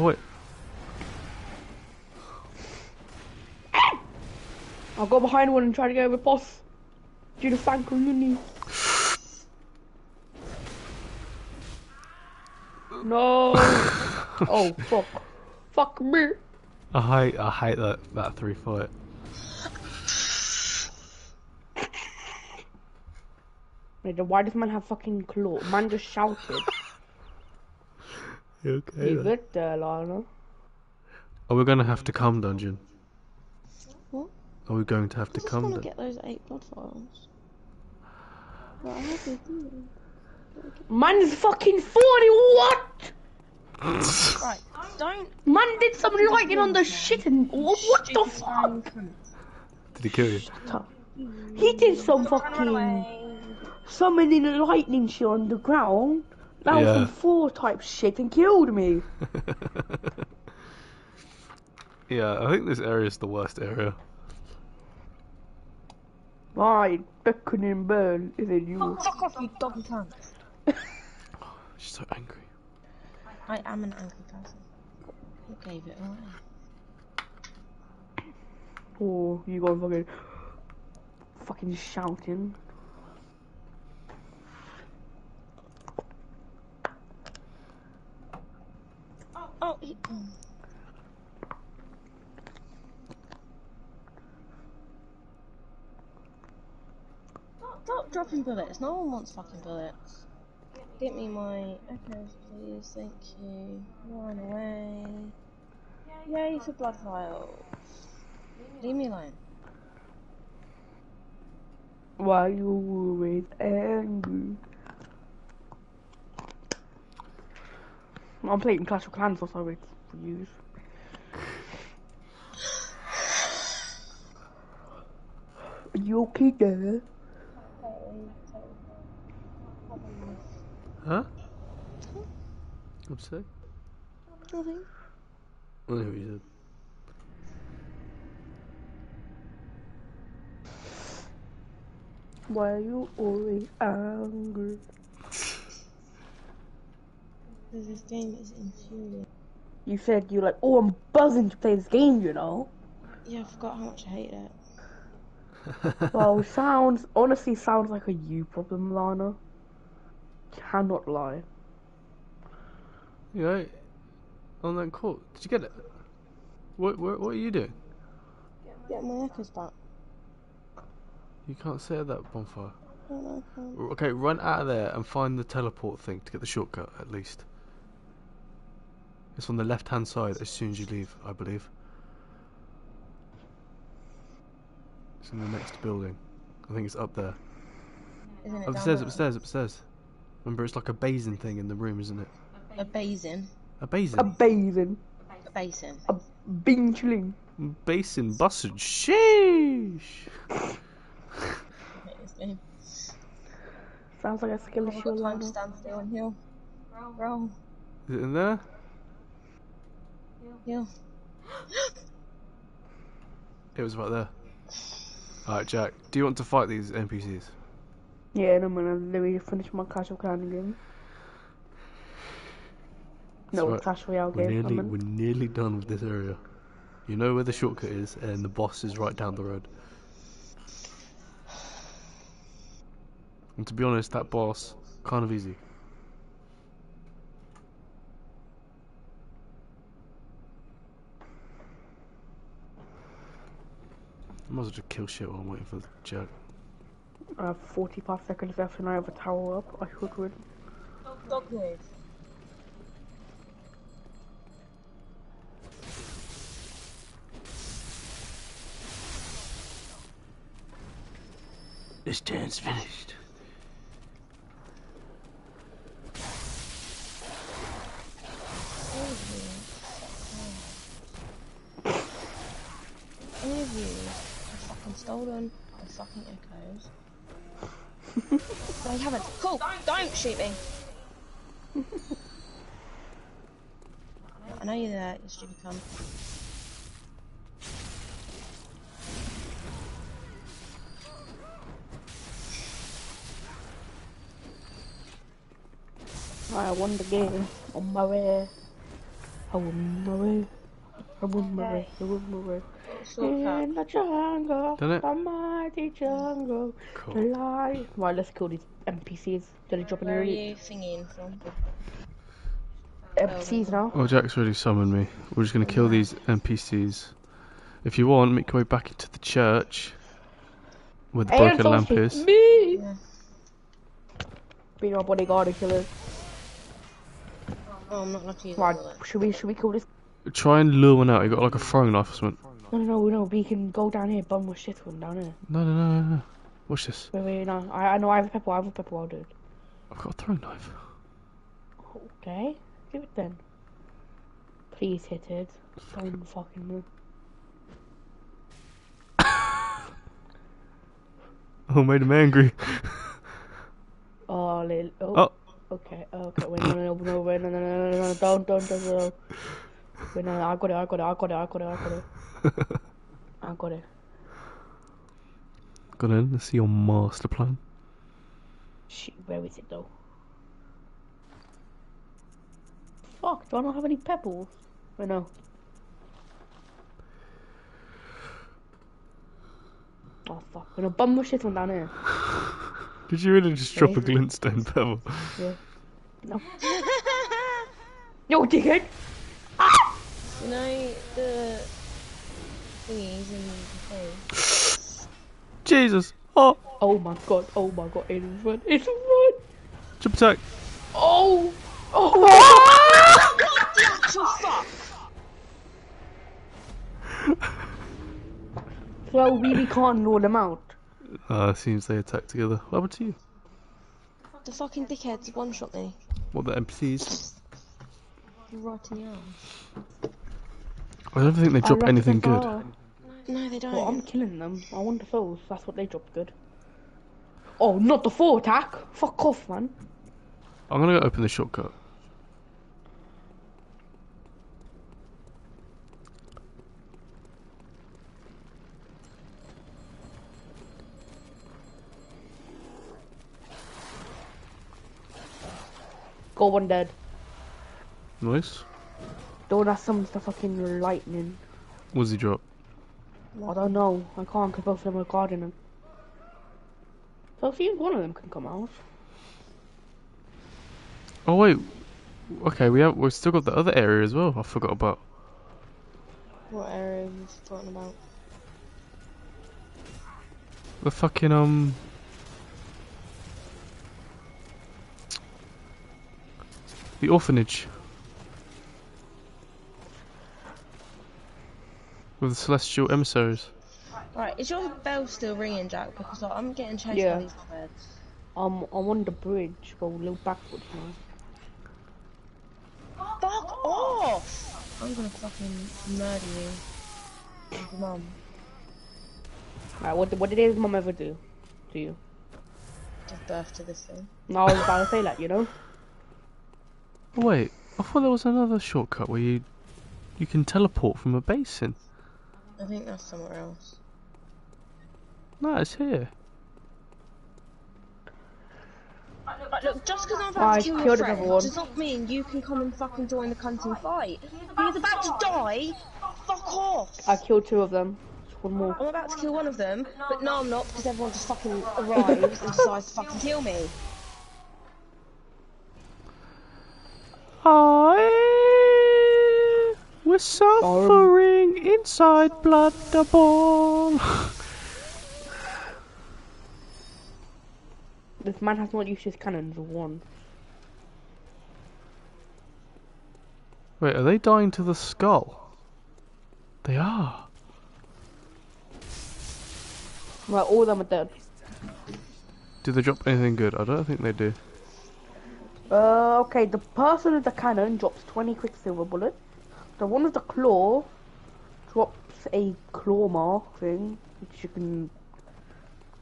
Oh, I'll go behind one and try to get over boss. Do the fan community. No. [LAUGHS] oh fuck. Fuck me. I hate, I hate that, that three foot. Wait, then why does man have fucking claw? Man just shouted. [LAUGHS] You okay? You good there, Lana? Oh, we're gonna have to come dungeon. What? Are we going to have I to just come want to get those eight blood vials. But I have to do. Man's fucking 40, what? Right, don't. Man did some lighting on the shit and what, what the fuck? Did he kill you? He did some Run, run fucking away. summoning lightning shit on the ground. That was Yeah. some four type shit and killed me. [LAUGHS] yeah, I think this area is the worst area. My beckon and burn is in you. Fuck off, you doggy cunt. [LAUGHS] She's so angry. I am an angry person. Who gave it away? Oh, you go fucking fucking shouting. Oh, oh, he, mm. Stop dropping bullets. No one wants fucking bullets. Get me my echoes, please. Thank you. Run away. Yay for blood vials. Leave me alone. Why you always angry? I'm playing Clash of Clans or something for you. Are you okay there? Huh? What's that? Nothing. I know what you said. Why are you always angry? Because this game is infuriating. You said you like, oh, I'm buzzing to play this game, you know. Yeah, I forgot how much I hate it. Well, sounds honestly sounds like a you problem, Lana. Cannot lie. You know, on that court, did you get it? What, what, what are you doing? Get my echoes back. You can't say that bonfire. No, no, I can't. Okay, run out of there and find the teleport thing to get the shortcut at least. It's on the left hand side as soon as you leave, I believe. It's in the next building. I think it's up there. Isn't it down Upstairs, there? upstairs, upstairs. Remember, it's like a basin thing in the room, isn't it? A basin. A basin. A bathing, A basin. a bean chilling. basin busted. Sheesh! I hate this game. Sounds like a skill I've issue, time to stand still and heal. Roll. Is it in there? Heal. It was right there. Alright, Jack. Do you want to fight these NPCs? Yeah, and I'm gonna let me finish my Clash of Clans game. No, right. Clash Royale We're game. nearly, we're nearly done with this area. You know where the shortcut is, and the boss is right down the road. And to be honest, that boss, kind of easy. I might as well just kill shit while I'm waiting for Jack. I have 45 seconds left and I have a tower up. I should win. Dog move. This turn's finished. Any of you have fucking stolen my fucking echoes. No, you haven't. Cool. Don't shoot me. [LAUGHS] I know you're there, you stupid cunt. I won the game. On my way. I won my way. I won my way. I won my way. Shortcut. In the jungle, Done it? the mighty jungle, the Cool. lion. Right, let's kill these NPCs. Did they drop Where are any you thingying from? NPCs now? Well, Jack's already summoned me. We're just gonna kill these NPCs. If you want, make your way back into the church where the broken lamp is. Me! Yeah. Be our bodyguard and kill it. Oh, I'm not lucky. Right, should we, should we kill this? Try and lure one out. You got like a throwing knife or something. No, no, no, no. We can go down here, bum with shit one down here. No, no, no, no, no. Watch this. Wait, wait, no. I, I know. I have a pepper. I have a pepper. I'll do it. I've got a throwing knife. Okay, give it then. Please hit it. Don't fucking move. Oh, made him angry. Oh, little. Oh. Oh. Okay. Okay. Wait. No. No. No. Wait. No. No. No. No. No. Don't. Don't. Don't. No. Wait. No. no, I got it. I got it. I got it. I got it. I got it. [LAUGHS] I got it. Go in. Let's see your master plan. Shit. Where is it though? Fuck. Do I not have any pebbles? Wait. No. Oh fuck. I'm Gonna bum my shit one down here. [LAUGHS] Did you really just drop a glintstone pebble? Yeah. No. [LAUGHS] Yo, dickhead. You know the thingies in the thing. Jesus! Oh! Oh my god. Oh my god. It's run. It's run. Jump attack! Oh. Oh. [LAUGHS] What the actual fuck? so we really can't rule them out. Uh, seems they attack together. What happened to you? The fucking dickheads one shot me. What, the NPCs? Right in the arm. I don't think they drop anything they good. are. No, they don't. Well, I'm killing them. I want the souls. That's what they dropped good. Oh, not the full attack. Fuck off, man. I'm gonna go open the shortcut. Go one dead. Nice. Don't ask some the fucking lightning. What does he drop? I don't know. I can't because both of them are guarding him. So see if one of them can come out. Oh wait. Okay, we have we've still got the other area as well. I forgot about. What area have you forgotten about? The fucking um. The orphanage. With the celestial emissaries. Right, is your bell still ringing, Jack? Because like, I'm getting chased Yeah. by these birds. Um, I'm on the bridge. Go a little backwards now. Fuck off! I'm gonna fucking murder you. With your Mum. Right, what what did his mum ever do to you? Give birth to this thing. No, I was about to say that, you know. Wait, I thought there was another shortcut where you you can teleport from a basin. I think that's somewhere else. No, it's here. Right, look, just because I'm about I to kill your killed friend another does not mean you can come and fucking join the cunting fight. He's about to die. Fuck off. I killed two of them. One more. I'm about to kill one of them, but no, I'm not because everyone just fucking arrives and decides to fucking kill me. I we're suffering inside blood ball. [SIGHS] This man has not used his cannons one. Wait, are they dying to the skull? They are. Right, all of them are dead. Do they drop anything good? I don't think they do. Uh, okay, the person with the cannon drops 20 quicksilver bullets. The one with the claw drops a claw mark thing, which you can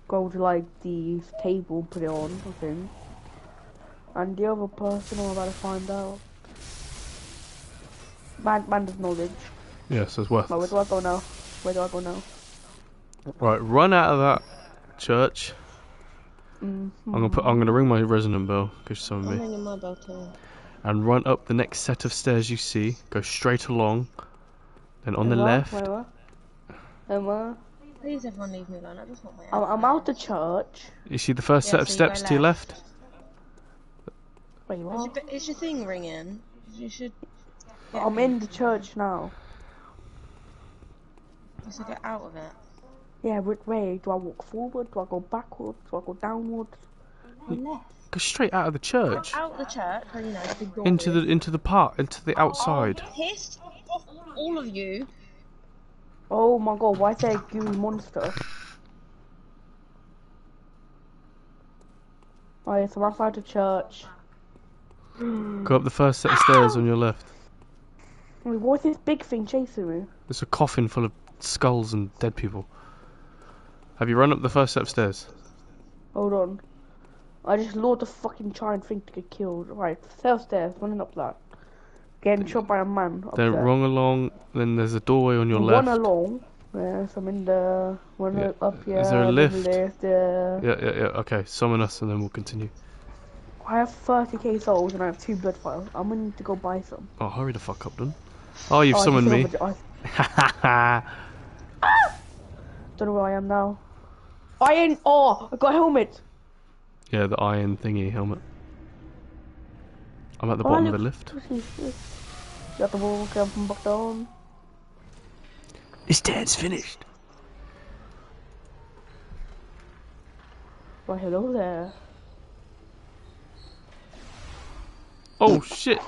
go to like the table and put it on, I think. And the other person I'm about to find out. Man, man does knowledge. Yes, it's worth. Right, where worth. do I go now? Where do I go now? Right, run out of that church. Mm, I'm gonna put. I'm gonna ring my resonant bell. Because some of I'm ringing my bell too. And run up the next set of stairs you see. Go straight along. Then on the Where, left. Where, where? Where, where? Please, everyone, leave me alone. I just want my. I'm, I'm out the church. You see the first Yeah, set of so you go steps to your left. Wait, Is what? your, is your thing ringing? You should. get I'm me. in the church now. You should get out of it. Yeah, which way? Do I walk forward? Do I go backwards? Do I go downwards? left. Go straight out of the church. Out the church, so you know, the door Into the into the park. Into the oh, outside. I'm pissed off all of you Oh my god, why is there a gooey monster? Oh yeah, so I'm outside the church. [GASPS] Go up the first set of stairs on your left. Wait, what's this big thing chasing me? There's a coffin full of skulls and dead people. Have you run up the first set of stairs? Hold on. I just lured the fucking giant thing to get killed. Right, stairs, stairs, running up that. Getting shot by a man up Then there. wrong along. Then there's a doorway on your one left. Run along. Yes, I'm in the one Yeah. up here. Is there a lift? lift, uh, Yeah, yeah, yeah. Okay, summon us and then we'll continue. I have 30k souls and I have two blood vials. I'm gonna need to go buy some. Oh, hurry the fuck up, then. Oh, you've Oh, summoned me. I [LAUGHS] don't know where I am now. Iron! Oh, I got a helmet! Yeah, the iron thingy helmet. I'm at the Oh, bottom of the lift. This? Got the wall come back down. His dad's finished. Why, hello there. Oh shit!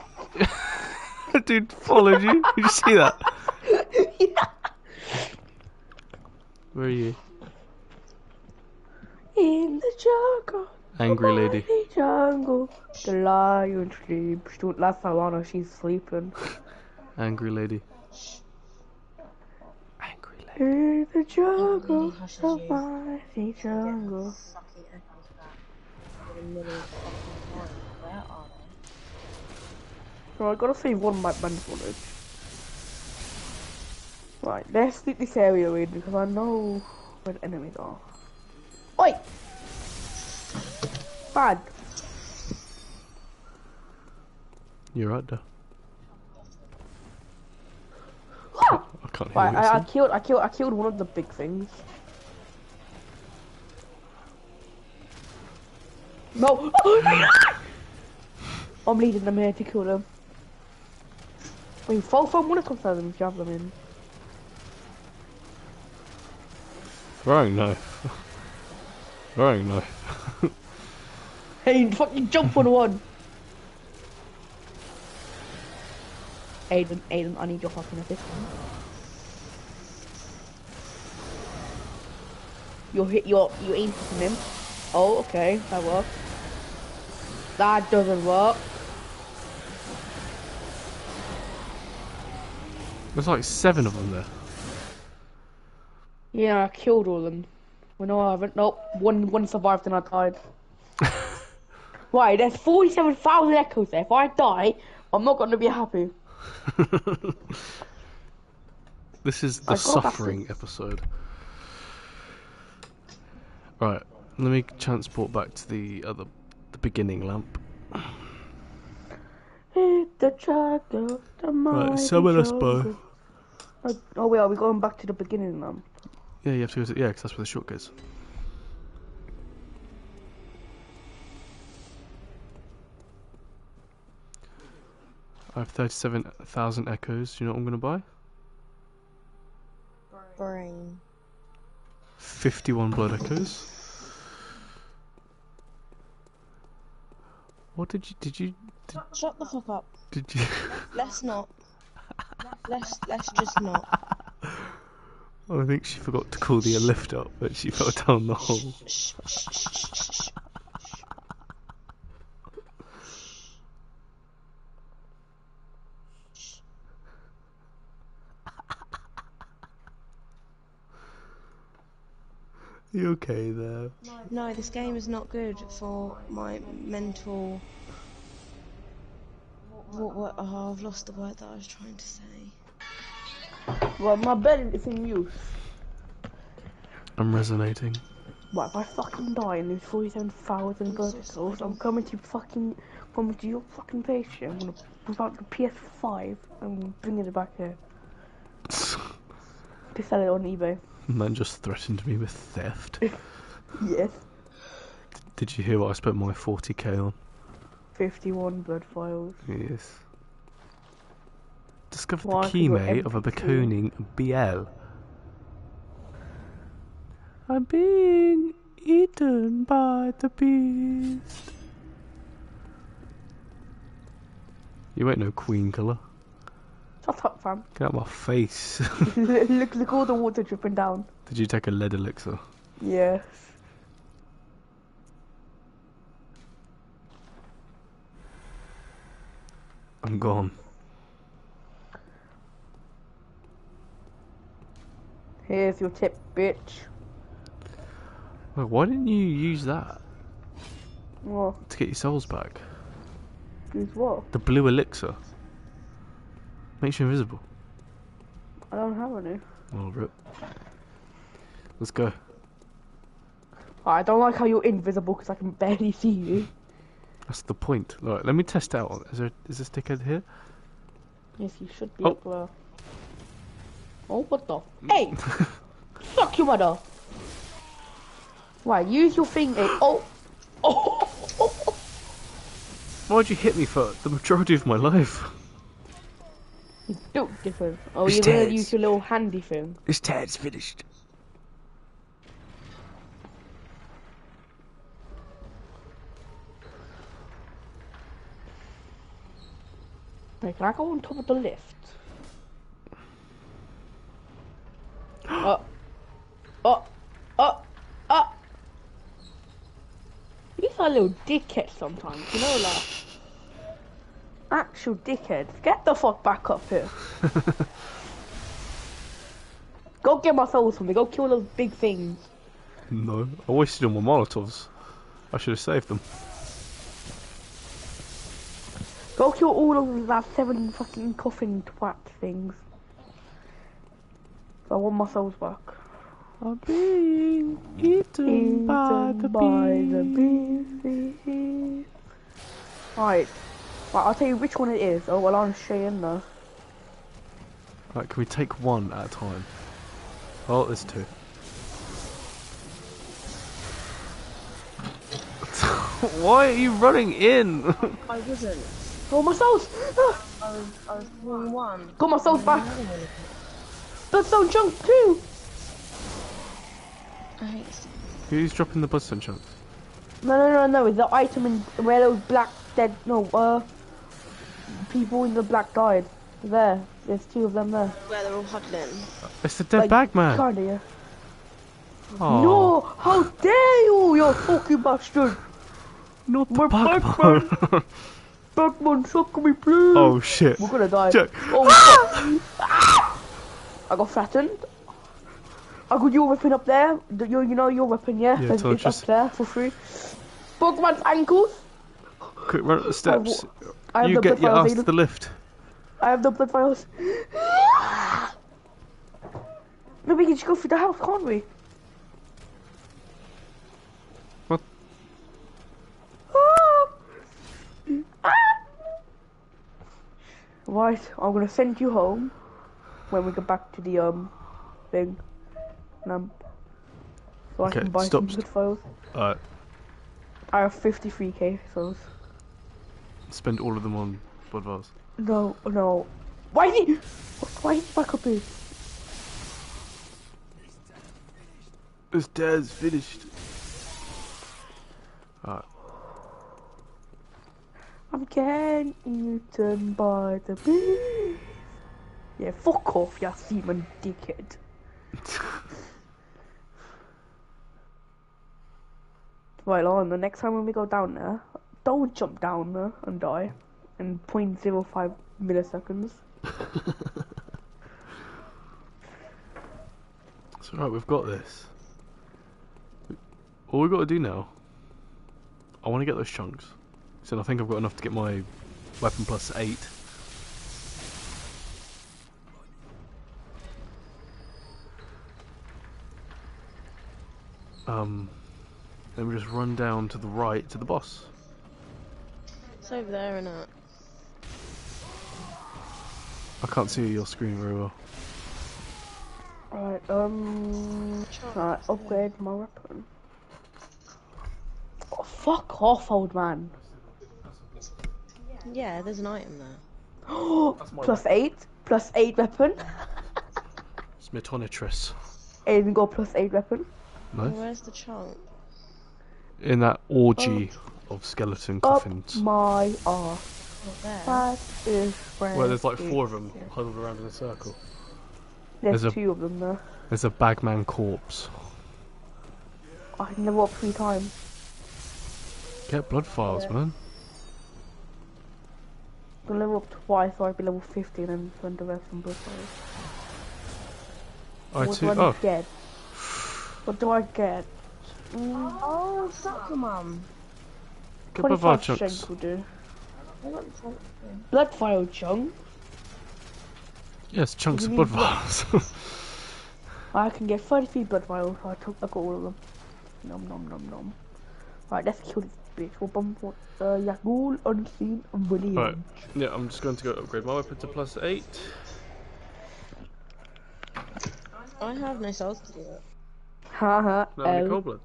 [LAUGHS] Dude followed you. Did you see that? [LAUGHS] yeah. Where are you? In the jungle. Angry lady. mighty jungle. The lion sleeps. Don't laugh Alana, she's sleeping. [LAUGHS] Angry lady. Angry lady. In the jungle. hushes The you. mighty jungle. Sucky echoes back in the middle of the fucking time. Where are they? So I gotta save one of my band footage. Right, let's split this area in because I know where the enemies are. Oi! Bad. You're right there. I can't hear Right, I, I killed, I killed, I killed one of the big things. No! [GASPS] I'm leading them here to kill them. Wait, fall from one of them jab them in. Throwing knife. [LAUGHS] Throwing knife. Hey, fucking jump on one! Aiden, Aiden, I need your fucking assist. You're hit, you're, you aim for him. Oh, okay, that works. That doesn't work. There's like seven of them there. Yeah, I killed all of them. Well, no, I haven't. Nope, one, one survived and I died. [LAUGHS] right, there's 47,000 echoes there. If I die, I'm not going to be happy. [LAUGHS] This is the to- suffering episode. Right, let me transport back to the other, the beginning lamp. Hit the the mighty summon us both. Oh, oh wait, are we going back to the beginning now? Yeah, you have to go to Yeah, because that's where the short goes. I have thirty-seven thousand echoes. Do you know what I'm gonna buy? Brain. Fifty-one blood echoes. What did you did you Shut the fuck up. did you? Let's not. [LAUGHS] Let's let's just not. [LAUGHS] Oh, I think she forgot to call the lift up, but she fell down the hole. [LAUGHS] You okay there? No, this game is not good for my mental. What? What? Oh, I've lost the word that I was trying to say. Well, my bed is in use. I'm resonating. What if I fucking die and there's 47,000 verticals? I'm coming to fucking, coming to your fucking place. here. I'm gonna whip out the PS5 and bring it back here [LAUGHS] to sell it on eBay. Man just threatened me with theft. [LAUGHS] Yes. Did you hear what I spent my 40k on? 51 blood vials. Yes. Discovered Why? the 'Cause key you're mate of a MP2. BL. I'm being eaten by the beast. You ain't no queen killer. Shut up, fam. Get out my face. [LAUGHS] [LAUGHS] look, look, all the water dripping down. Did you take a lead elixir? Yes. I'm gone. Here's your tip, bitch. Wait, why didn't you use that What? to get your souls back? Use what? The blue elixir. Makes you invisible. I don't have any. Oh, rip. Let's go. I don't like how you're invisible because I can barely see you. That's the point. Right, let me test out. Is there is this dickhead here? Yes, you should be Oh. Oh, what the? Hey! [LAUGHS] Fuck you, mother! Why, use your thing, eh? Oh! Oh! Why'd you hit me for the majority of my life? You Do different. Oh, It's you're gonna use your little handy thing. This tad's finished. Wait, can I go on top of the lift? Oh. Oh. Oh. Oh. These are little dickheads sometimes, you know, like. Actual dickheads. Get the fuck back up here. [LAUGHS] Go get my soul something. Go kill those big things. No, I wasted all my molotovs. I should have saved them. Go kill all of that seven fucking coffin twat things. I want my souls back. I'm being eaten, Eaten by the bees. Right. Right, I'll tell you which one it is. Oh, well, I'm show you in there. Right, can we take one at a time? Oh, there's two. [LAUGHS] Why are you running in? I wasn't. Oh, my souls! I was, I was [GASPS] one. got my souls back. Another one. Bloodstone chunk too! I hate this. Who's dropping the bloodstone chunks? No, no, no, no. It's the item in where those black dead. No, uh. People in the black died. There. There's two of them there. Where they're all huddling. Uh, it's the dead Like, bag man. Kinda, yeah. No! How dare you, you fucking bastard! not the my bag bag man. Batman, suck me, please! oh shit. We're gonna die. Jack. Oh, ah! fuck. I got flattened. I got your weapon up there. The- Your, you know your weapon, yeah? Yeah, it's, it's up there for free. Pokemon ankles. Quick, run up the steps. I have You get your ass to the lift. I have the blood vials. no, we can just go through the house, can't we? What? Ah! Right, I'm gonna send you home when we get back to the um thing. And, um, so I can buy stop, some good files. Alright, I have 53k files. spend all of them on blood vials. No, no. Why is he? Why is he back up here? This dad's finished. Alright, I'm getting eaten by the bees. Yeah, fuck off, you seaman dickhead. Right on, the next time when we go down there, don't jump down there and die in 0.05 milliseconds. [LAUGHS] it's alright, we've got this. All we've got to do now, I want to get those chunks. So I think I've got enough to get my weapon plus 8. Um, then we just run down to the right to the boss. It's over there, and it? I can't see your screen very well. Right, um. Right, upgrade my weapon. Oh, fuck off, old man. Yeah, there's an item there. [GASPS] plus 8, plus 8 weapon. [LAUGHS] Smitonitris. Aiden got plus 8 weapon. Nice. Where's the chunk? In that orgy oh. of skeleton Up coffins. my arse. Not there. That is where Well, there's like four of them is. huddled around in a circle. There's, there's a- two of them there. There's a bagman corpse. I can level up three times. Get blood files, Yeah. man. I can level up twice, so I'd be level 50 and then spend the rest on blood fires. I what too. do Oh, get? What do I get? Mm, Oh, sucker mum. get blood file 25 chunks. strength will do. I got the chunk. Blood file chunk. Yes, chunks of blood mean blood? files. [LAUGHS] I can get 33 blood vials. I took, I got all of them. Nom nom nom nom. Right, let's kill this bitch. We'll bump what? Uh, Yahar'gul, Unseen, and Brilliant. Right. yeah, I'm just going to go upgrade my weapon to plus eight. I have no souls to do it. Haha, Not any L.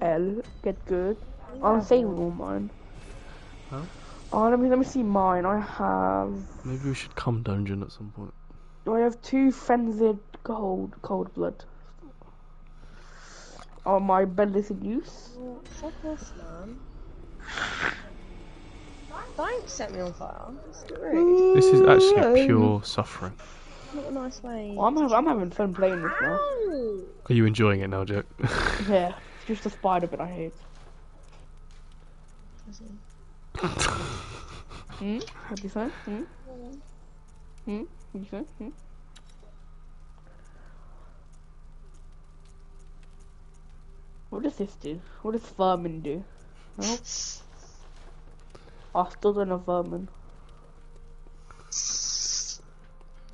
L, get good. I'm saving all mine. Huh? Oh, let me, let me see mine. I have, Maybe we should come dungeon at some point. I have two frenzied cold, cold blood. Oh, my bed is in use. Well, fuck off, man. Don't set me on fire. This is actually pure suffering. Not a nice way. Well, I'm, hav- I'm having fun playing this now. Ow! Are you enjoying it now, Jack? [LAUGHS] Yeah, it's just the spider bit I hate. [LAUGHS] Hmm? What do you say? Hmm? Hmm? What do you say? Hmm? What does this do? What does vermin do? No? I still don't know vermin. [LAUGHS]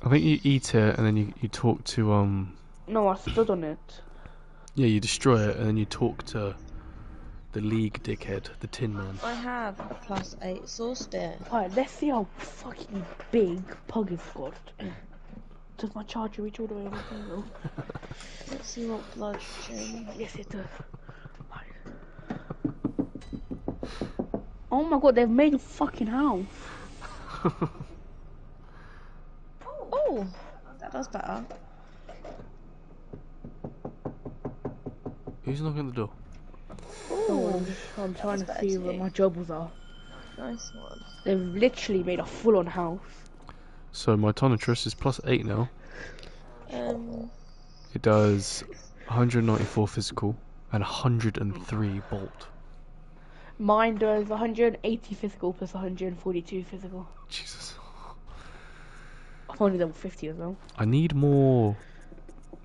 I think you eat it and then you, you talk to um No, I stood on it. yeah you destroy it and then you talk to the league dickhead the Tin Man. I have a plus eight soul there. Alright, let's see how fucking big Pug has got. [CLEARS THROAT] Does my charger reach all the way over there? [LAUGHS] Let's see what bloodshed. Yes, it does. Oh my god, they've made a fucking house. [LAUGHS] Oh, that does better. Who's knocking at the door? Oh, I'm trying to see better where my jobs are. nice one. They've literally made a full-on house. So my Tonitrus is plus eight now. Um, It does 194 physical and 103 bolt. Mine does 180 physical plus 142 physical. Jesus. I'm only level 50 as well. I need more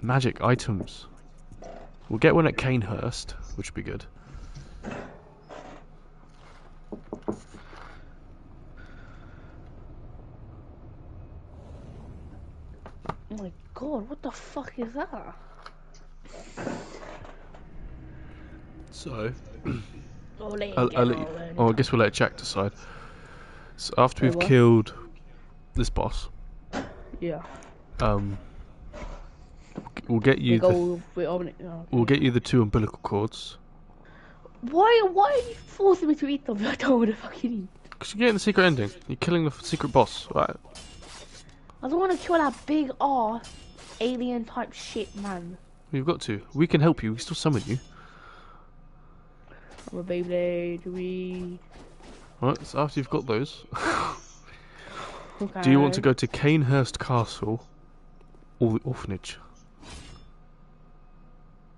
magic items. We'll get one at Cainhurst, which would be good. Oh my god, what the fuck is that? So, I'll, [CLEARS THROAT] I'll let you, all in. oh, I guess we'll let Jack decide. So after Wait, we've what? killed this boss, Yeah. um, we'll get you the, go with Omni- oh, we'll get you the two umbilical cords. Why, why are you forcing me to eat them? [LAUGHS] I don't want to fucking eat. Cause you're getting the secret ending. You're killing the secret boss, right? I don't want to kill that big ass alien type shit, man. We've got to. We can help you. We can still summon you. I'm a Beyblade, we... Right. So after you've got those, [LAUGHS] Okay. do you want to go to Cainhurst Castle or the orphanage?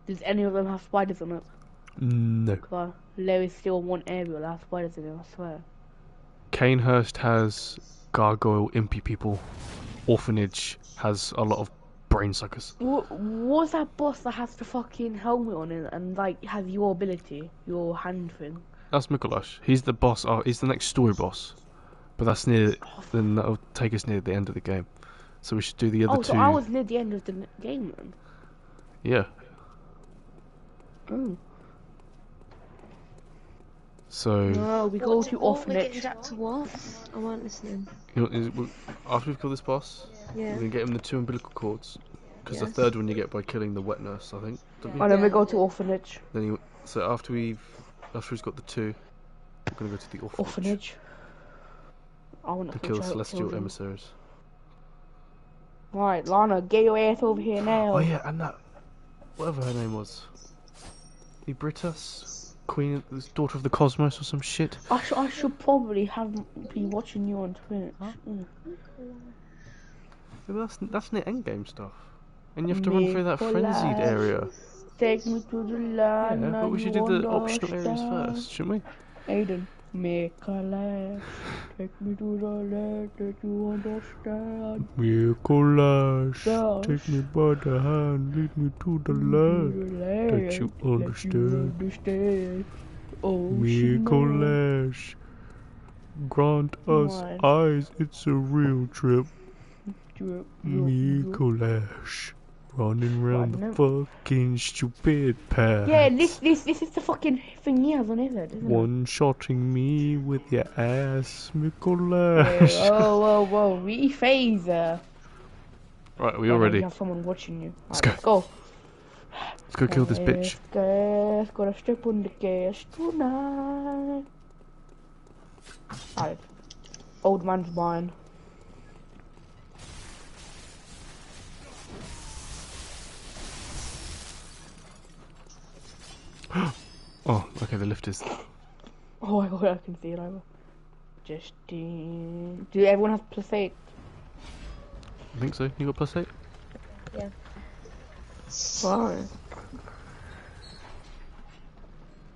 Does any of them have spiders on it? No. Because there is still one area that has spiders in it, I swear. Cainhurst has gargoyle impy people. Orphanage has a lot of brain suckers. What, what's that boss that has the fucking helmet on it and like has your ability, your hand thing? That's Mikolash. He's the boss. Oh, he's the next story boss. But that's near. Then that'll oh, take us near the end of the game. So we should do the other Oh, two. so I was near the end of the game then. Yeah. Oh. So No, we go what to did- what we getting orphanage. Jack to what? I weren't listening. you know, is- after we've killed this boss, Yeah. we're gonna get him the two umbilical cords. Because the third one you get by killing the wet nurse, I think. don't? And oh, then we go to orphanage. Then you, so after we've after he's got the two, we're gonna go to the orphanage, Orphanage. I want to kill the celestial emissaries. Right, Lana, get your ass over here now. Oh yeah, and that whatever her name was, Ebrietas queen, the daughter of the cosmos or some shit. I, sh- I should probably have be watching you on Twitch. Mm. Yeah, That's that's near endgame stuff, and you have to run through that frenzied area. Take me to the land. Yeah, but we should do the optional areas first, shouldn't we? Aiden, make a laugh. Take me to the land that you understand. Nicholas, Yes. take me by the hand, lead me to the land that you understand. understand. Oh, she knows. Nicholas, grant us eyes, it's a real trip. Drip, drip. Nicholas, running round Right, the fucking stupid path. Yeah, this this this is the fucking thing he has on his head, isn't it? One shotting me with your ass, Yeah, Nicholas. whoa, whoa, whoa, rephaser. Right, are we Yeah, all You ready? have someone watching you. Let's Right, go. Let's go. Let's go kill this bitch. Gas, gotta step on the gas tonight. Alright. Old man's mine. [GASPS] Oh, okay, the lift is. [GASPS] Oh my god, I can see it over. Just do Do everyone have plus eight? I think so. You got plus eight? Yeah. Fine.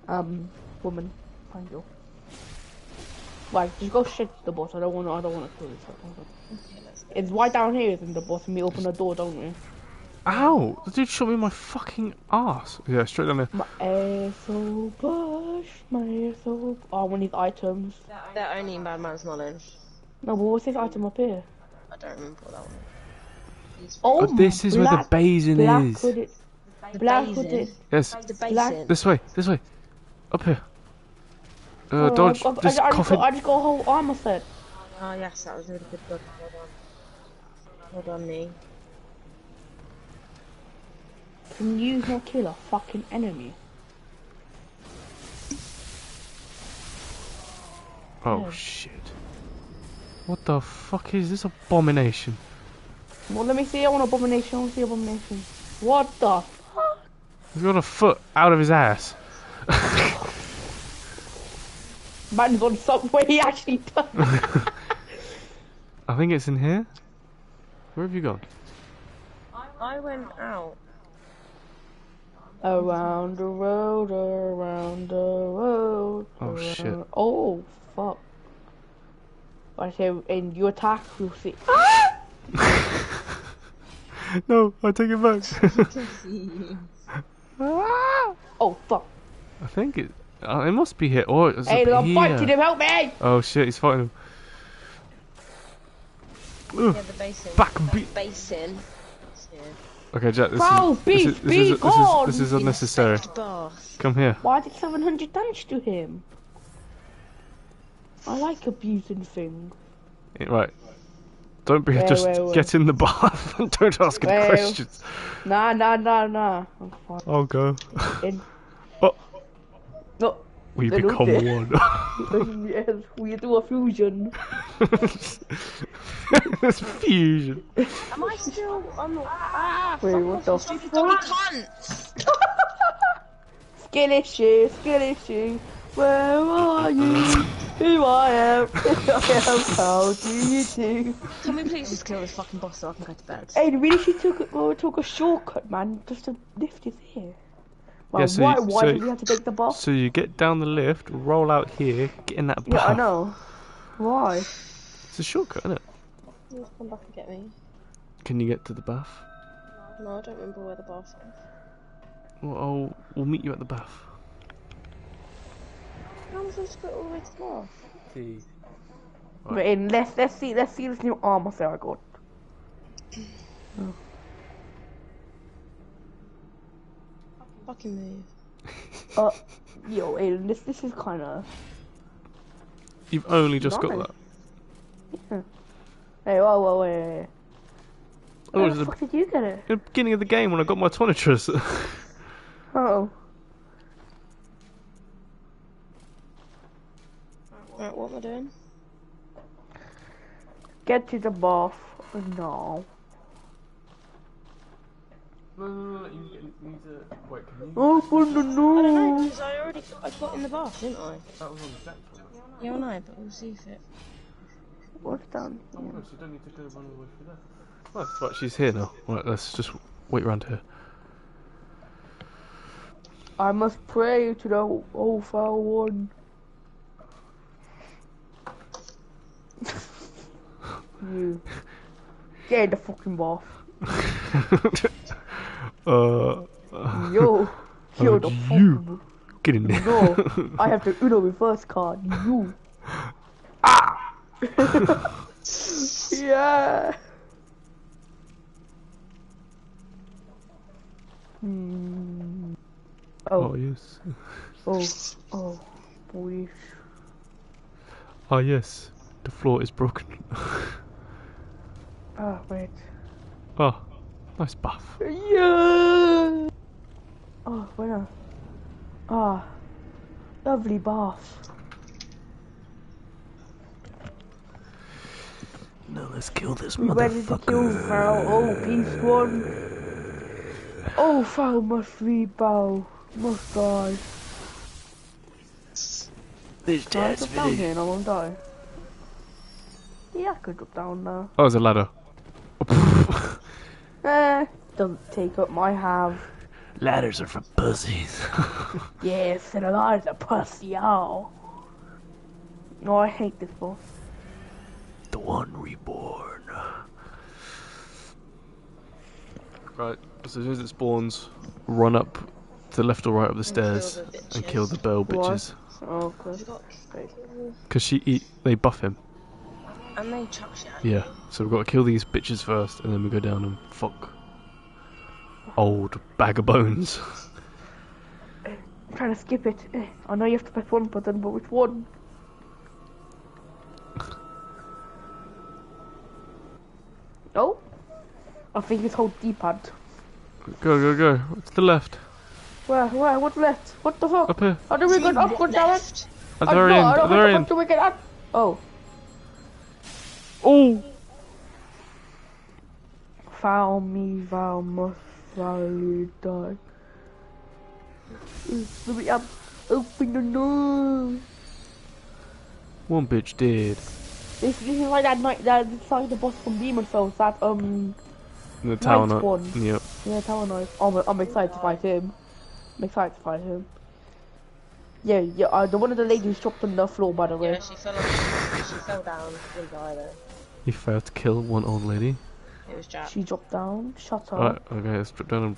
Um, woman, find you. Right, just go straight to the boss. I don't want to. I don't want to kill this. It's right down here, isn't the boss? And we open the door, don't we? Ow! The dude shot me in my fucking ass. Yeah, straight down there. My ass so bush, my ass so. Oh, one of these items. They're only in Madman's Knowledge. No, but what's this item up here? I don't remember what that one. is. Oh, Oh, this is where the basin black is. hooded, The black basin. hooded. Yes, The Black- this way, this way. Up here. Uh, Oh, dodge I, I, this I, I, just coffin. got, I just got a whole armor set. Oh yes, that was really good. Good. Well done. Well done, me. Can you not kill a fucking enemy? Oh Yeah. shit. What the fuck is this abomination? Well, let me see. I want abomination. I want to see abomination. What the fuck? He's got a foot out of his ass. [LAUGHS] Man's on somewhere he actually does. [LAUGHS] I think it's in here. Where have you gone? I went out. Around the road, around the road. Oh, around- shit. Oh fuck. I say, and you attack, you'll [LAUGHS] [LAUGHS] see. no, I take it back. [LAUGHS] Oh fuck. I think it. Uh, it must be here. Or it's Hey, up I'm fighting him. Help me! Oh shit, he's fighting him. Ugh. Yeah, the basin. Back the basin. Okay, Jack. This Bro, is, this beef, is, this, is, this, is, gone! this is oh, unnecessary. Come here. Why did 700 damage to him? I like abusing things. Yeah, Right. Don't be Wait, just wait, wait. get in the bath [LAUGHS] and don't ask any questions. Nah, nah, nah, nah. I'm fine. I'll go. In. No. We They become looked one. [LAUGHS] [LAUGHS] yes, we do a fusion. [LAUGHS] It's fusion. Am I still? I'm not. Ah! Wait, what the you stupid dummy fuck? cunt! Skill issue, skill issue. Where are you? Who I am? Who I am? How do you do? Can we please just kill this fucking boss so I can go to bed? Hey, really, she took a, well, took a shortcut, man, just to lift his ear. Well, Yeah, so why, you- why so- did we have to take the boss? So you get down the lift, roll out here, get in that bath. Yeah, I know. Why? It's a shortcut, isn't it? Please come back and get me. Can you get to the bath? No, I don't remember where the bath is. Well, I'll, we'll meet you at the bath. How am I supposed to get all the way to the bath? Right. But let's let's see let's see this new armor set I got. [CLEARS THROAT] Fucking move. [LAUGHS] Uh, yo, Aiden, this this is kind of. You've only just got Nice. that. Hey, whoa, whoa, wait, wait, wait. Oh, Where it's the the, fuck did you get it? the beginning of the game when I got my tonitrus. [LAUGHS] Oh, Right, what am I doing? get to the bath. No. No, no, no, toilet. You need to wait. Can you? Oh, Open the I don't know, door. because I already I got in the bath, didn't I? That was on the deck. Yeah, I know, but we'll see if it... What's down Oh here? no, so you don't need to go run all the way through there. Nice. Right, she's here now. Right, let's just wait around here. I must pray to the old foul one. [LAUGHS] you. Get in the fucking bath. [LAUGHS] uh, Yo. [LAUGHS] Yo, Oh, the you. fucking. get in there. No. I have the Uno reverse card. You. Ah! [LAUGHS] yeah. Hmm. Oh Oh, yes. oh, oh, boy. Ah yes. The floor is broken. [LAUGHS] Ah, wait. oh, nice bath. Yeah. Oh, winner. Ah, lovely bath. Now let's kill this We ready to kill Farrell. Oh, peace one. Oh, Farrell must rebow. Must die. This Can I down here and I won't die? Yeah, I could drop down now. Oh, there's a ladder. [LAUGHS] Eh, don't take up my half. Ladders are for pussies. [LAUGHS] Yes, and a lot of the pussy, y'all. No, I hate this boss. the one reborn. Right, as soon as it spawns, run up to the left or right of the kill stairs the and kill the bell Why? bitches. Oh, good. You got Great. Because she eat, they buff him. And they chuck shit at Yeah, so we've got to kill these bitches first, and then we go down and fuck old bag of bones. I'm [LAUGHS] trying to skip it. Eh, I know you have to press one button, but which one? Oh? I think it's hold D-pad. Go, go, go. To the left. Where, where, what's left? What the fuck? Up here. How do we get up, What God damn it? left? At I the very know, end. I At don't the know very how end. do we get up? Oh. Oh! Foul me, thou must surely die. Let me up. Open the door. One bitch did. This, this is like that night, that, it's like the boss from Demon's Souls, that, um, the tower Night knight. one. Yep. yeah, Tower Knight. Oh, I'm, I'm excited to fight him. I'm excited to fight him. Yeah, yeah, uh, the one of the ladies dropped on the floor, by the way. Yeah, she fell on, she fell down, didn't die though. He failed to kill one old lady. It was Jack. She dropped down. Shut up. Alright, okay, let's drop down and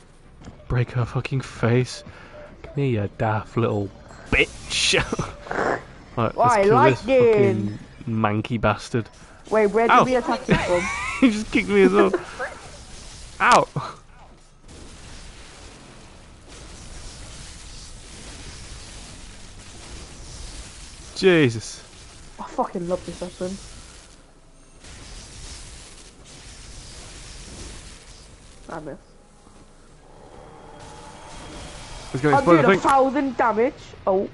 break her fucking face. Come here, you daft little bitch. [LAUGHS] Alright, Why, let's kill this fucking manky bastard. Wait, where did Ow. we attack you from? [LAUGHS] he just kicked me as well. Ow! Jesus. I fucking love this weapon. I miss. It's gonna I'm explode, doing I a think. thousand damage. Oh.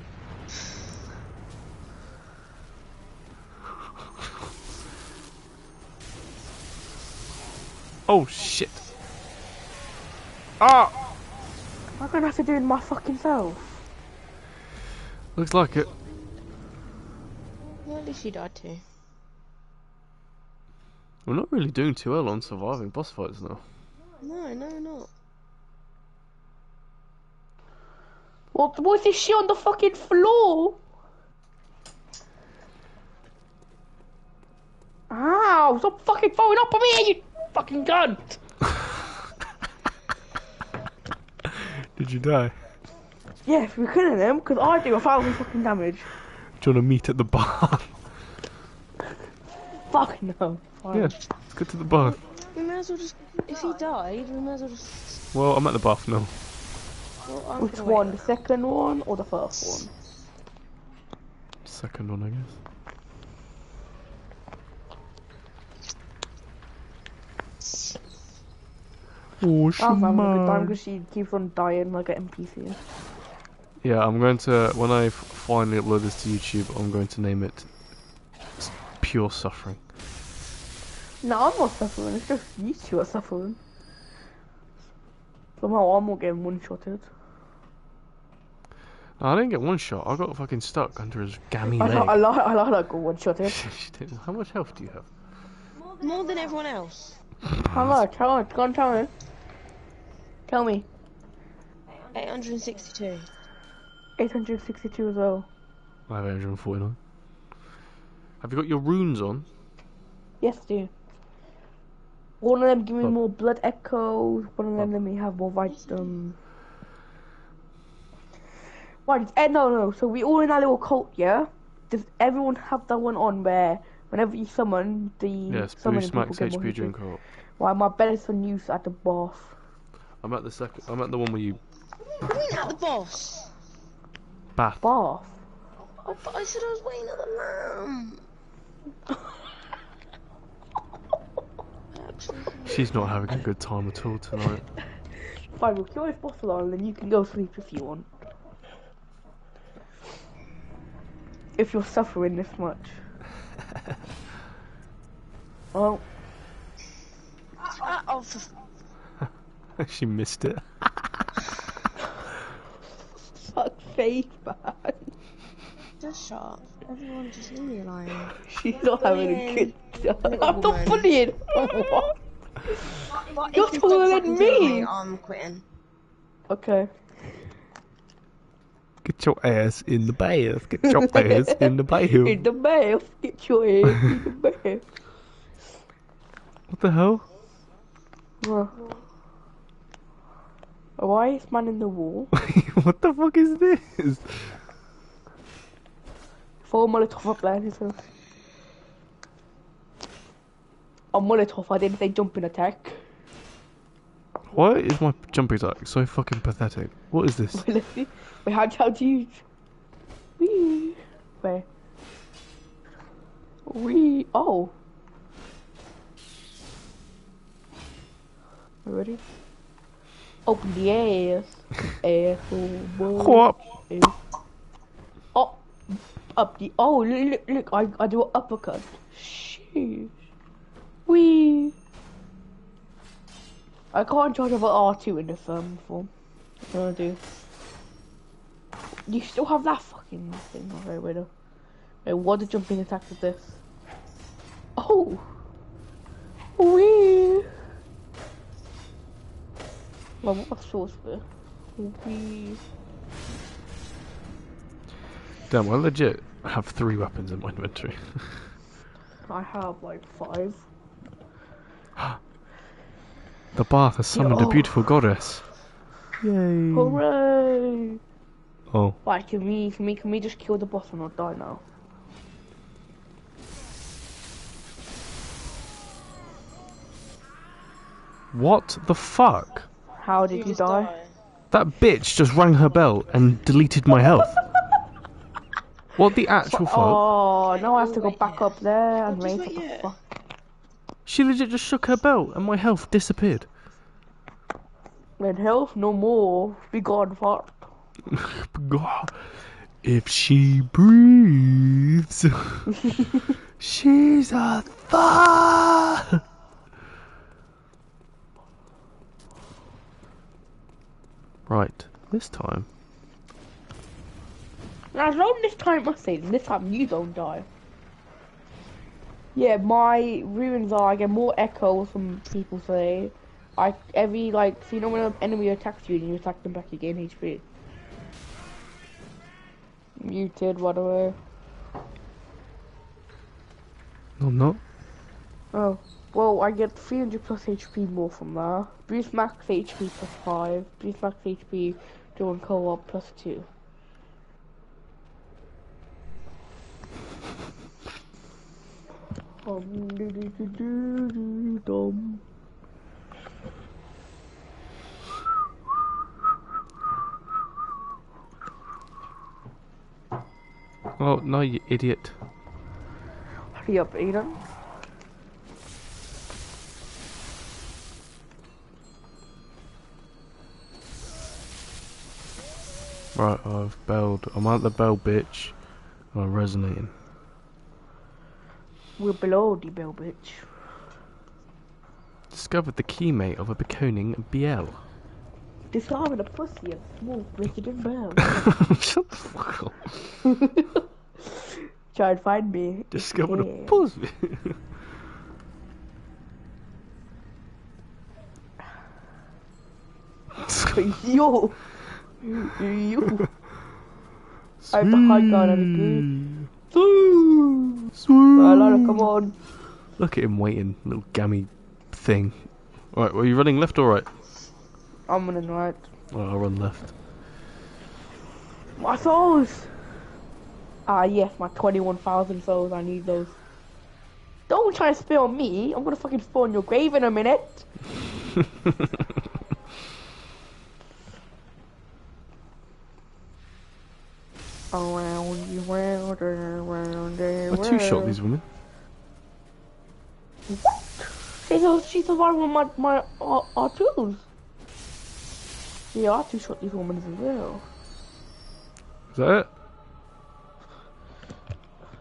Oh shit. Ah! I'm gonna have to do it my fucking self. Looks like it. Well, at least she died too. We're not really doing too well on surviving boss fights now. No, no, not. What? What is this shit on the fucking floor? Ow! Stop fucking throwing up on me, you fucking cunt! [LAUGHS] Did you die? Yes, we're killing them because I do a thousand fucking damage. Do you want to meet at the bar? [LAUGHS] Fuck no. Fine. yeah, let's get to the bar. We may as well just. If he died, we may as well just. Well, I'm at the bath now. Well, Which one? The second one or the first one? Second one, I guess. Oh, ah, I'm having a good time because she keeps on dying like an NPC. Yeah, I'm going to when I finally upload this to YouTube, I'm going to name it Pure Suffering. No, I'm not suffering. It's just you two are suffering. Somehow I'm not getting one-shotted. No, I didn't get one shot. I got fucking stuck under his gammy I, leg. I like I like that got one-shotted. [LAUGHS] How much health do you have? More than everyone else. How much? How much? Go on, tell me. Tell me. 862. 862 as well. I have 849. Have you got your runes on? Yes, I do. One of them give me Oh. more blood echoes. One of them let me have more vitamin. Right, eh, no, no. So we all in our little cult, yeah. Does everyone have that one on where whenever you summon the Yes, summoning boost max people get more HP HP? during co-op. Why my best on use at the boss. I'm at the second. I'm at the one where you What do you mean at the boss? bath. Boss. I thought I said I was waiting at the lamp. [LAUGHS] Actually, She's not having a good time at all tonight. [LAUGHS] Fine, we'll kill this boss alone, and then you can go sleep if you want. If you're suffering this much. [LAUGHS] Well, ah, oh, for f- she missed it. [LAUGHS] fuck's sake, man. just shut. Everyone just leave me alone. She's not having a good time. I'm not woman. bullying. What? But You're taller than fucking me. I'm quitting. Okay. Get your ass in the bath. Get your [LAUGHS] ass in the bath. In the bath. Get your ass in the [LAUGHS] bath. What the hell? Uh, Why is man in the wall? [LAUGHS] what the fuck is this? Throw a Molotov up there, he says. A Molotov, I didn't say jumping attack. Why is my jumping attack so fucking pathetic? What is this? [LAUGHS] Wait. Wait, how, how do you... Wee. Wait. Wee. Oh. Ready? Open the ass. Asshole boy. What? Oh. Up the... Oh, look, look, look. I, I do an uppercut. Sheesh. Wee. I can't charge over R2 in the um form. What do I do? You still have that fucking thing. Okay, wait a Wait, what the jumping attack is this? Oh! Wee! Well, what sauce for? Wee. Damn, I legit have three weapons in my inventory. [LAUGHS] I have like five. [GASPS] the bath has summoned a oh. beautiful goddess. Yay. Hooray! Oh, Right, can we, can we, can we just kill the boss and not die now? what the fuck? How did you, just die? That bitch just rang her bell and deleted my health. what the [LAUGHS] actual fuck? Oh, now I have to go back up there and just wait. wait What the here. fuck? She legit just shook her belt and my health disappeared. Red health, no more. Be gone, fuck. [LAUGHS] God, if she breathes, [LAUGHS] she's a thought. Right, this time. Now, as long this time, I say, this time you don't die. Yeah, my runes are I get more echoes from people say. I every like so you know when an enemy attacks you and you attack them back you gain HP. Muted by the way. No, I'm not. Oh. Well I get three hundred plus HP more from that. Boost max HP plus five. Boost max HP during co op plus two. Um, do, do, do, do, do, dum. Oh, no, you idiot. Hurry up, Aiden. Right, I've belled. I'm at the bell, bitch. I'm resonating. We're below the bell bitch. Discovered the keymate of a Bekoning BL. Discovering a pussy and small Bridgerton Bell. [LAUGHS] Shut the fuck up. [LAUGHS] Try and find me. Discovered a pussy. [LAUGHS] Yo! Yo! I have the high ground and good. Sweet. Alana, come on. Look at him waiting, little gammy thing. Right, were you running left or right? I'm running right. Oh, I'll run left. My souls! Ah, yes, my 21,000 souls. I need those. Don't try to spit on me. I'm gonna fucking spawn your grave in a minute. [LAUGHS] Around you, round and round and I two shot these women. What? She's a, she's the one with my, my uh, R2s. Yeah, I two shot these women as well. Is that it?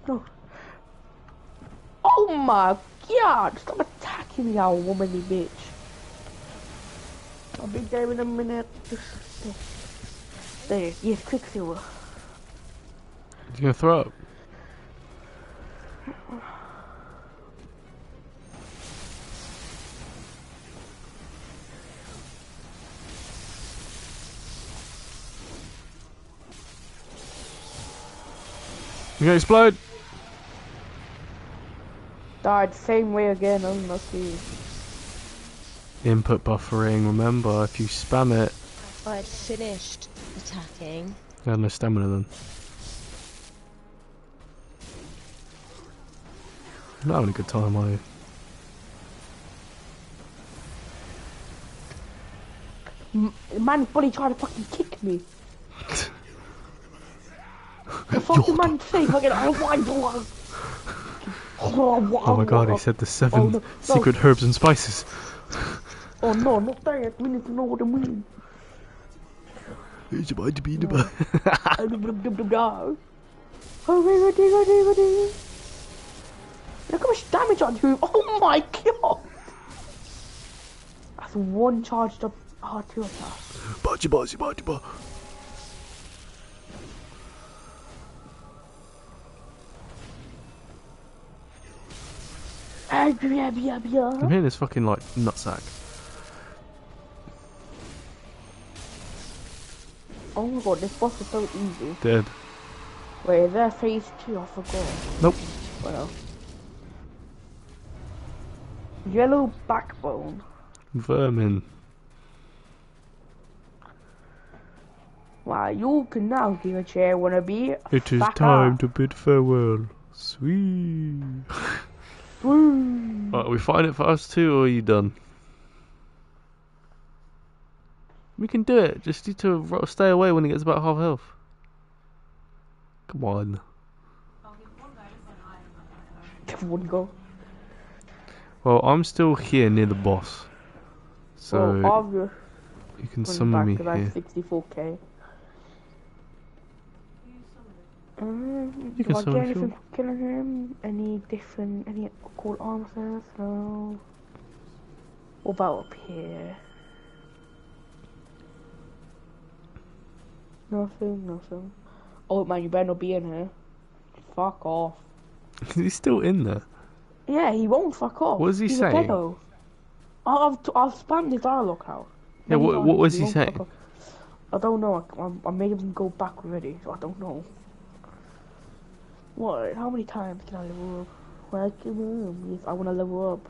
No. Oh my god! Stop attacking me, you womanly bitch. I'll be there in a minute. There. There. Yes, Quicksilver. You gonna throw up? You gonna explode? Died same way again, unlucky. Input buffering, remember, if you spam it. I'd finished attacking, You had no stamina then. You're not having a good time, are you? Man fully tried to fucking kick me. The fucking man say fucking oh, oh my god. Oh my god, he said the seven Oh, no, no. secret herbs and spices. Oh no, not that. We need to know what it means. It's about to be the [LAUGHS] Oh, Look how much damage I do. [LAUGHS] Oh my god. That's one charged up R2 attack. Bachi bachi bachi ba. Yeah, yeah, I'm yeah. hearing this fucking like nutsack. Oh my god, this boss is so easy. Dead. Wait, is there phase 2? I forgot. Nope. Well. Yellow backbone. Vermin. Wow, you can now give a chair wanna be. It is Back time up. to bid farewell. Sweet. Right, are we fighting it for us too, or are you done? We can do it. Just need to stay away when it gets about half health. Come on. One go. Well, I'm still here near the boss, so well, you can summon me here. 64k. Um, You can summon get anything for killing him? Any different, any cool sets? No. What about up here? Nothing, nothing. Oh man, you better not be in here. Fuck off. [LAUGHS] He's still in there. Yeah, he won't fuck off. What is he He's saying? A pedo. I've, I've spammed his dialogue out. Yeah, what- what was he won't saying? I don't know. I, I, I made him go back already, so I don't know. What? How many times can I level up? Where can I Yes, I want to level up.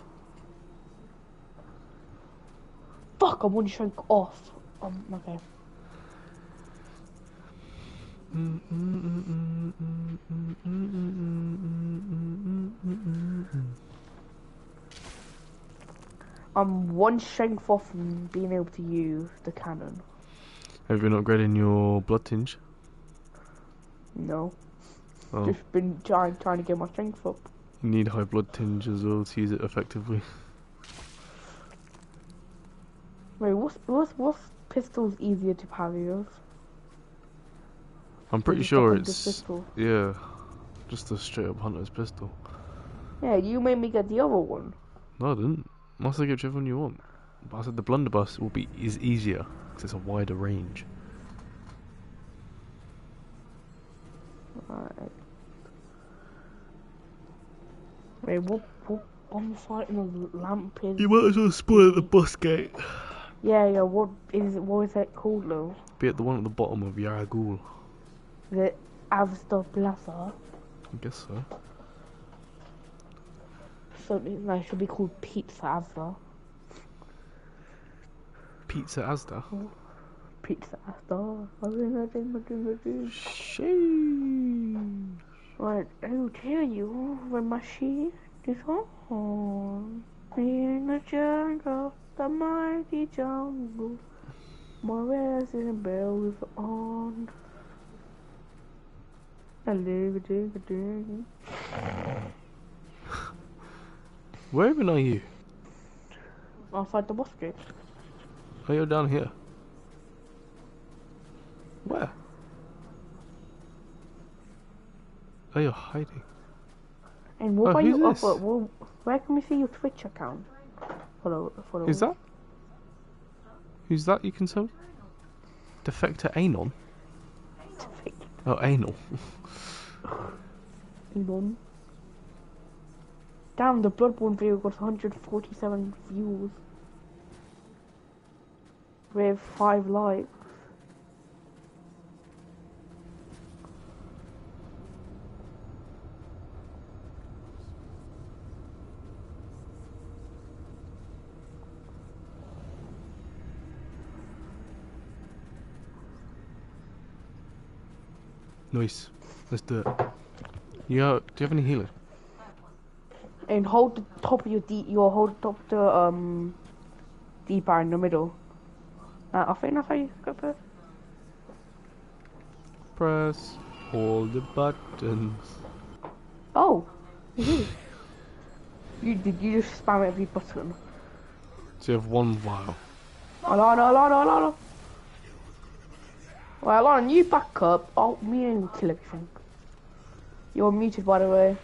Fuck! I'm one shrink off. Um, okay. I'm one strength off from being able to use the cannon. Have you been upgrading your bloodtinge? No, Oh, just been trying trying to get my strength up. you need high bloodtinge as well to use it effectively. Wait, what's what's what's pistols easier to parry with? I'm pretty sure it's pistol. yeah, just a straight up hunter's pistol. Yeah, you made me get the other one. No, I didn't. Must I get whichever one you want? But I said the blunderbuss will be is easier because it's a wider range. Right. Wait, what, what bomb fighting a lamp is? might as well spoil the bus gate. Yeah, yeah, what is it, what is that called though? Be at the one at the bottom of Yahar'gul. The Avstar Plaza. I guess so. Something that should be called Pizza Avstar. Pizza Asda. Pizza Avstar. I mean, I think, I think, I think. Sheesh. Right, I will tell you when my sheet is on. In the jungle, the mighty jungle, my bell is on. A dig a dig. Where even are you? Outside the boss gate. Oh, you're down here. Where? Oh, you're hiding. And what Oh, are you up at? Where can we see your Twitch account? Follow, follow. Who's that? Who's that you can tell? Defector Anon? Oh, anal. Elon. Damn, the Bloodborne video got 147 views. With 5 likes. Nice. Let's do it. You got, do you have any healer? And hold the top of your D, your hold the top of the um, D-bar in the middle. Uh, I think that's how you go first. Press all the buttons. Oh! You [LAUGHS] you did you just spam every button? So you have one vial. Alana, Alana, Alana. Well, Alana, you back up. Oh, me and kill everything. You're muted, by the way.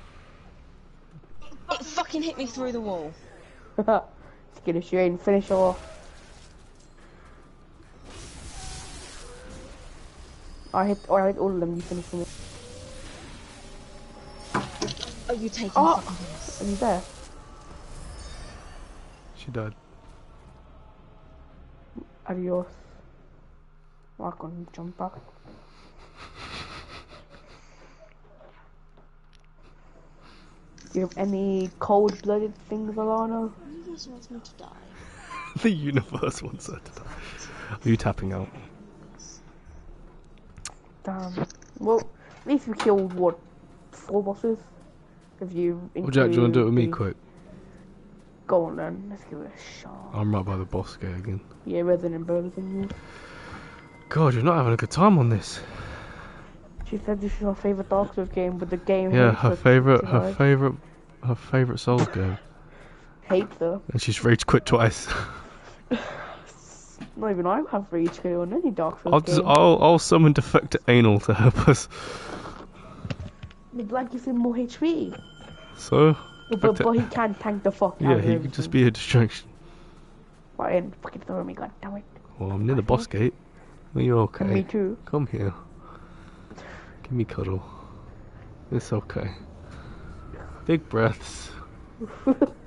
It fucking hit me through the wall. [LAUGHS] Skid issue and finish her off. I hit, oh, I hit all of them. You finish them. Oh, you taking Oh. this? Are you there? She died. Adios. I can jump back. Do you have any cold-blooded things, Alana? You guys want me to die? [LAUGHS] the universe wants her to die. Are you tapping out? Damn. Well, at least we killed what four bosses. If you. Well, Jack, do you want to do it with me quick? Go on then. Let's give it a shot. I'm right by the boss gate again. Yeah, Resident Burger than you. God, you're not having a good time on this. She said this is her favorite Dark Souls game, but the game Yeah, her favorite, her favorite, her favorite Souls game, hates her. and she's rage quit twice. [LAUGHS] Not even I have rage quit on any Dark Souls I'll game. just, I'll, I'll summon Defector Anal to help us. The black gives him more HP. So, But, but he can tank the fuck yeah, of he could just be a distraction. Right, and fucking throw me, god damn it. Well, I'm near the boss gate. Are you okay? Me too. Come here. Give me cuddle. It's okay. Big breaths. [LAUGHS]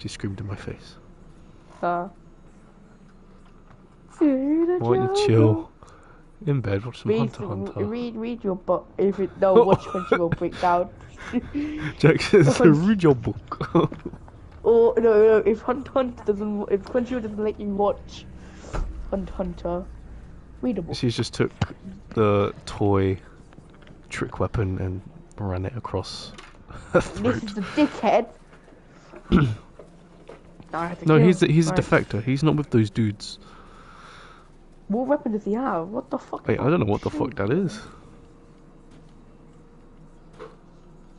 She screamed in my face. Uh. Why don't you chill? In bed, watch some Read, Hunter Hunter. read, read your book. If it no, watch [LAUGHS] Crunchyroll breakdown. Jack says, [LAUGHS] read your book. or no, no, if Hunter x Hunter doesn't, if Crunchyroll doesn't let you watch Hunter x Hunter, read a book. she just took the toy trick weapon and ran it across her This is the dickhead. [COUGHS] I have to No, he's a, he's a defector. He's not with those dudes. What weapon does he have? What the fuck? Wait, I don't know what the fuck that is.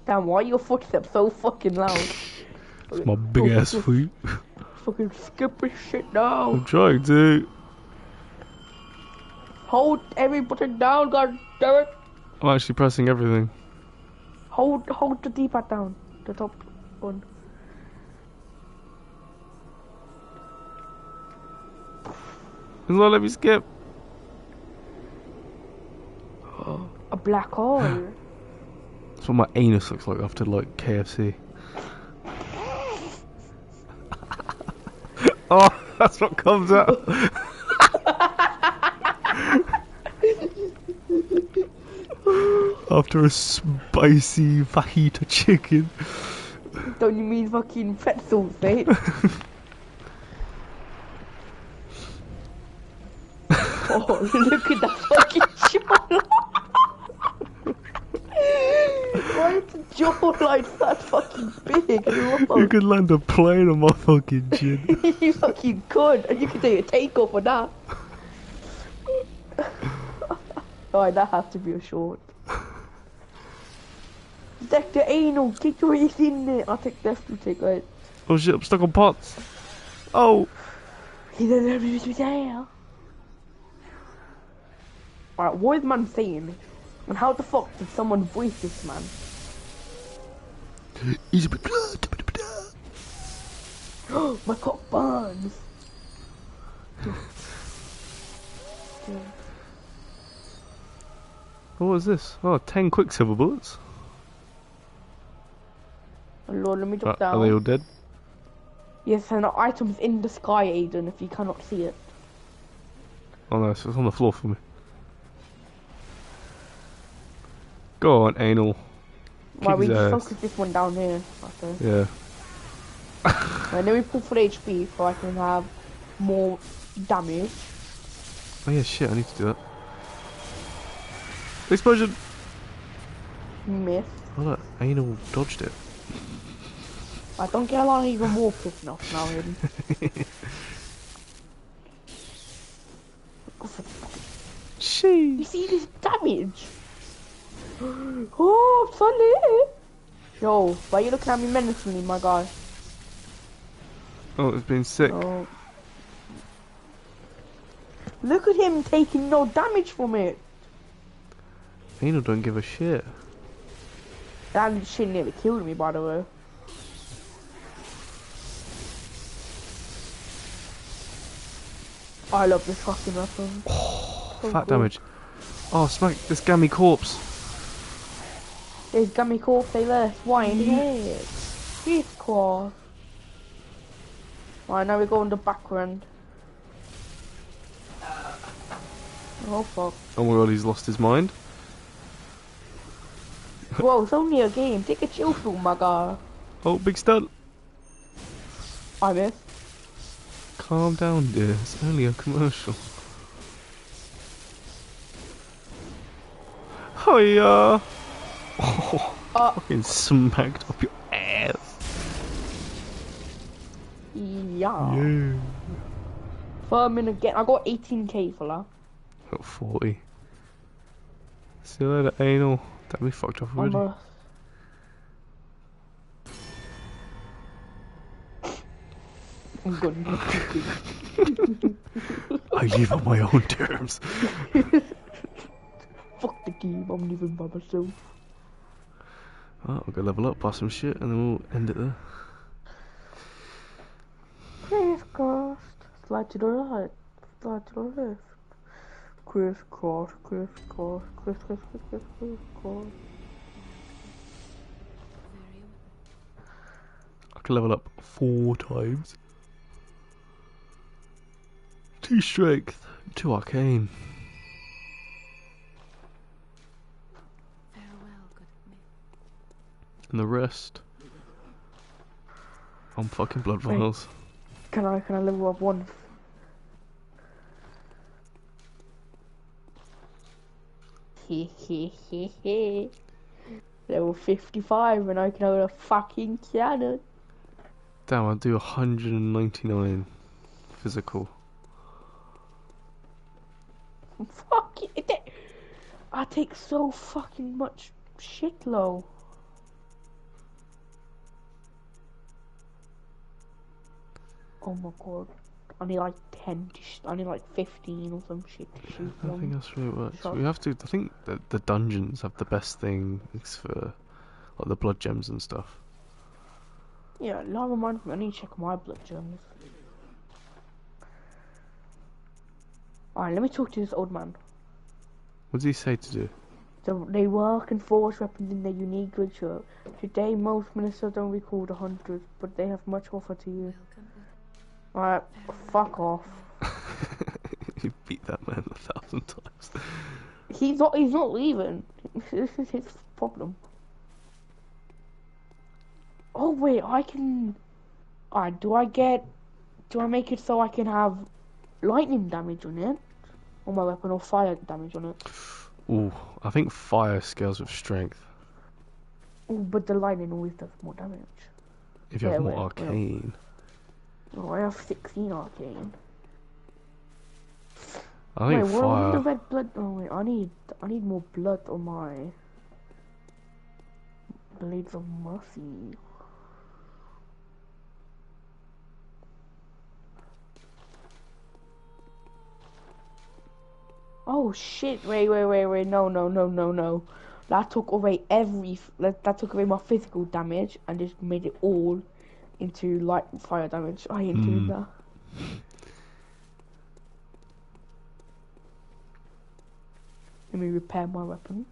Damn, why are your footsteps so fucking loud? It's my big ass feet. [LAUGHS] Fucking skip this shit now. I'm trying to. Hold every button down, god damn it. I'm actually pressing everything. Hold, hold the D-pad down. The top one. It's not let me skip. A black hole. [SIGHS] That's what my anus looks like after like KFC. [LAUGHS] oh, [LAUGHS] that's what comes out. [LAUGHS] after a spicy fajita chicken. Don't you mean fucking pretzels, mate? [LAUGHS] oh, look at that fucking jawline. Why is the jawline that fucking big? You could land a plane on my fucking chin. [LAUGHS] you fucking could, and you could do a takeoff on that. Alright, that has to be a short. Deck the anal, get your ass in there. I'll take left, you take right. oh shit, I'm stuck on pots. Oh. He doesn't have to be there. Alright, what is man saying? And how the fuck did someone voice this man? He's a bit blood. [GASPS] My cock burns. [LAUGHS] What was this? Oh, 10 quicksilver bullets. Oh Lord, let me Uh, down. are they all dead? Yes, and the items in the sky, Aiden, if you cannot see it. Oh no, it's on the floor for me. Go on, anal. Why we his just focus this one down here. Okay. Yeah. And then we pull for HP so I can have more damage. Oh yeah, shit, I need to do that. Explosion! Miss. Oh look, anal dodged it. I don't get a lot even more pissed off now, Aiden. Go for the fucking- You see this damage? [GASPS] Oh, solid! Yo, why are you looking at me menacingly, my guy? Oh, it's been sick. Oh. Look at him taking no damage from it. Anal don't give a shit. That shit nearly killed me, by the way. I love this fucking weapon. [SIGHS] So Fat cool. damage. Oh, smack this gammy corpse. There's gummy corpse, they left. Why in here? This claw. Right, now we go on the back end. Oh fuck. Oh my god, he's lost his mind. [LAUGHS] Whoa, it's only a game. Take a chill pill, my guy. Oh, big stunt. I miss. Calm down, dear. It's only a commercial. Hiya! Oh, [LAUGHS] Uh, fucking smacked up your ass. yeah. Yeah. Furman again. I got 18k for that. Got 40. See you later, anal. That we fucked off already. Almost. I'm good. I live on my own terms. [LAUGHS] Fuck the game. I'm leaving by myself. Oh, we'll go level up, buy some shit, and then we'll end it there. Crisscross. Slide to the right. Slide to the left. Crisscross, crisscross, criss, criss, criss, criss, crisscross. I can level up four times. Two strength, two arcane. Farewell, good mate. And the rest on fucking blood Wait. vials. Can I, can I level up one? He he he he. [LAUGHS] Level 55 and I can have a fucking cannon. Damn, I'll do 199 physical. [LAUGHS] Fuck it. I take so fucking much shit low. Oh my god. I need like 10 to sh- I need like 15 or some shit to shoot I don't think that's really works. shot. We have to. I think that the dungeons have the best things for like the blood gems and stuff. Yeah, now remind me, I need to check my blood gems. Alright, let me talk to this old man. What does he say to do? So they work and forge weapons in their unique ritual. Today, most ministers don't recall the hunters, but they have much offer to you. Alright, fuck off. [LAUGHS] you beat that man a thousand times. He's not. He's not leaving. [LAUGHS] This is his problem. Oh wait, I can. Alright, do I get? Do I make it so I can have lightning damage on it, on my weapon, or fire damage on it? Ooh, I think fire scales with strength. Oh, but the lightning always does more damage. If you have more wait, wait. Oh, I have 16 arcane. I need Wait, on the red blood? Oh wait, I need. I need more blood on my blades of mercy. Oh shit! Wait, wait, wait, wait! No, no, no, no, no! That took away every. That, that took away my physical damage and just made it all into light fire damage. I ain't doing Hmm. that. Let me repair my weapon.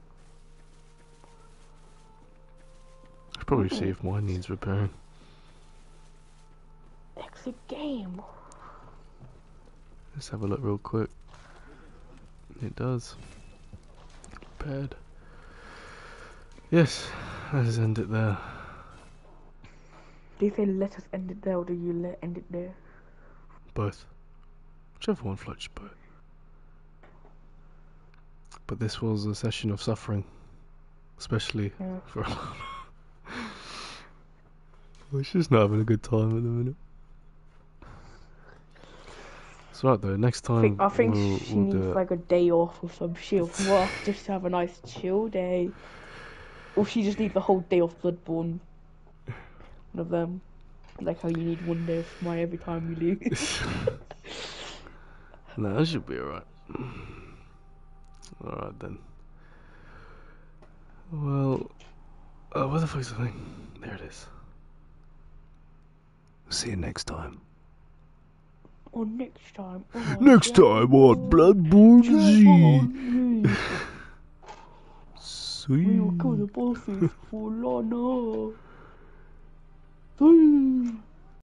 I should probably see if mine needs repairing. Exit game. Let's have a look real quick. It does. Repaired. Yes, let's end it there. Do you say let us end it there or do you let end it there? Both. Whichever one floats your boat. But this was a session of suffering. Especially Yeah. for [LAUGHS] she's just not having a good time at the minute. It's right though, next I time think, I think we'll, she we'll needs it. like a day off or some shit off work just to have a nice chill day. Or she just needs a whole day off Bloodborne. One of them. Like how you need one day off mine every time you lose. [LAUGHS] [LAUGHS] no, that should be alright. Alright then. Well, uh, where the fuck's the thing? There it is. See you next time. or next time. Oh, Next time on Bloodborne Z. Bloodborne Z. Sweet. We will kill the bosses for Lana. Sweet.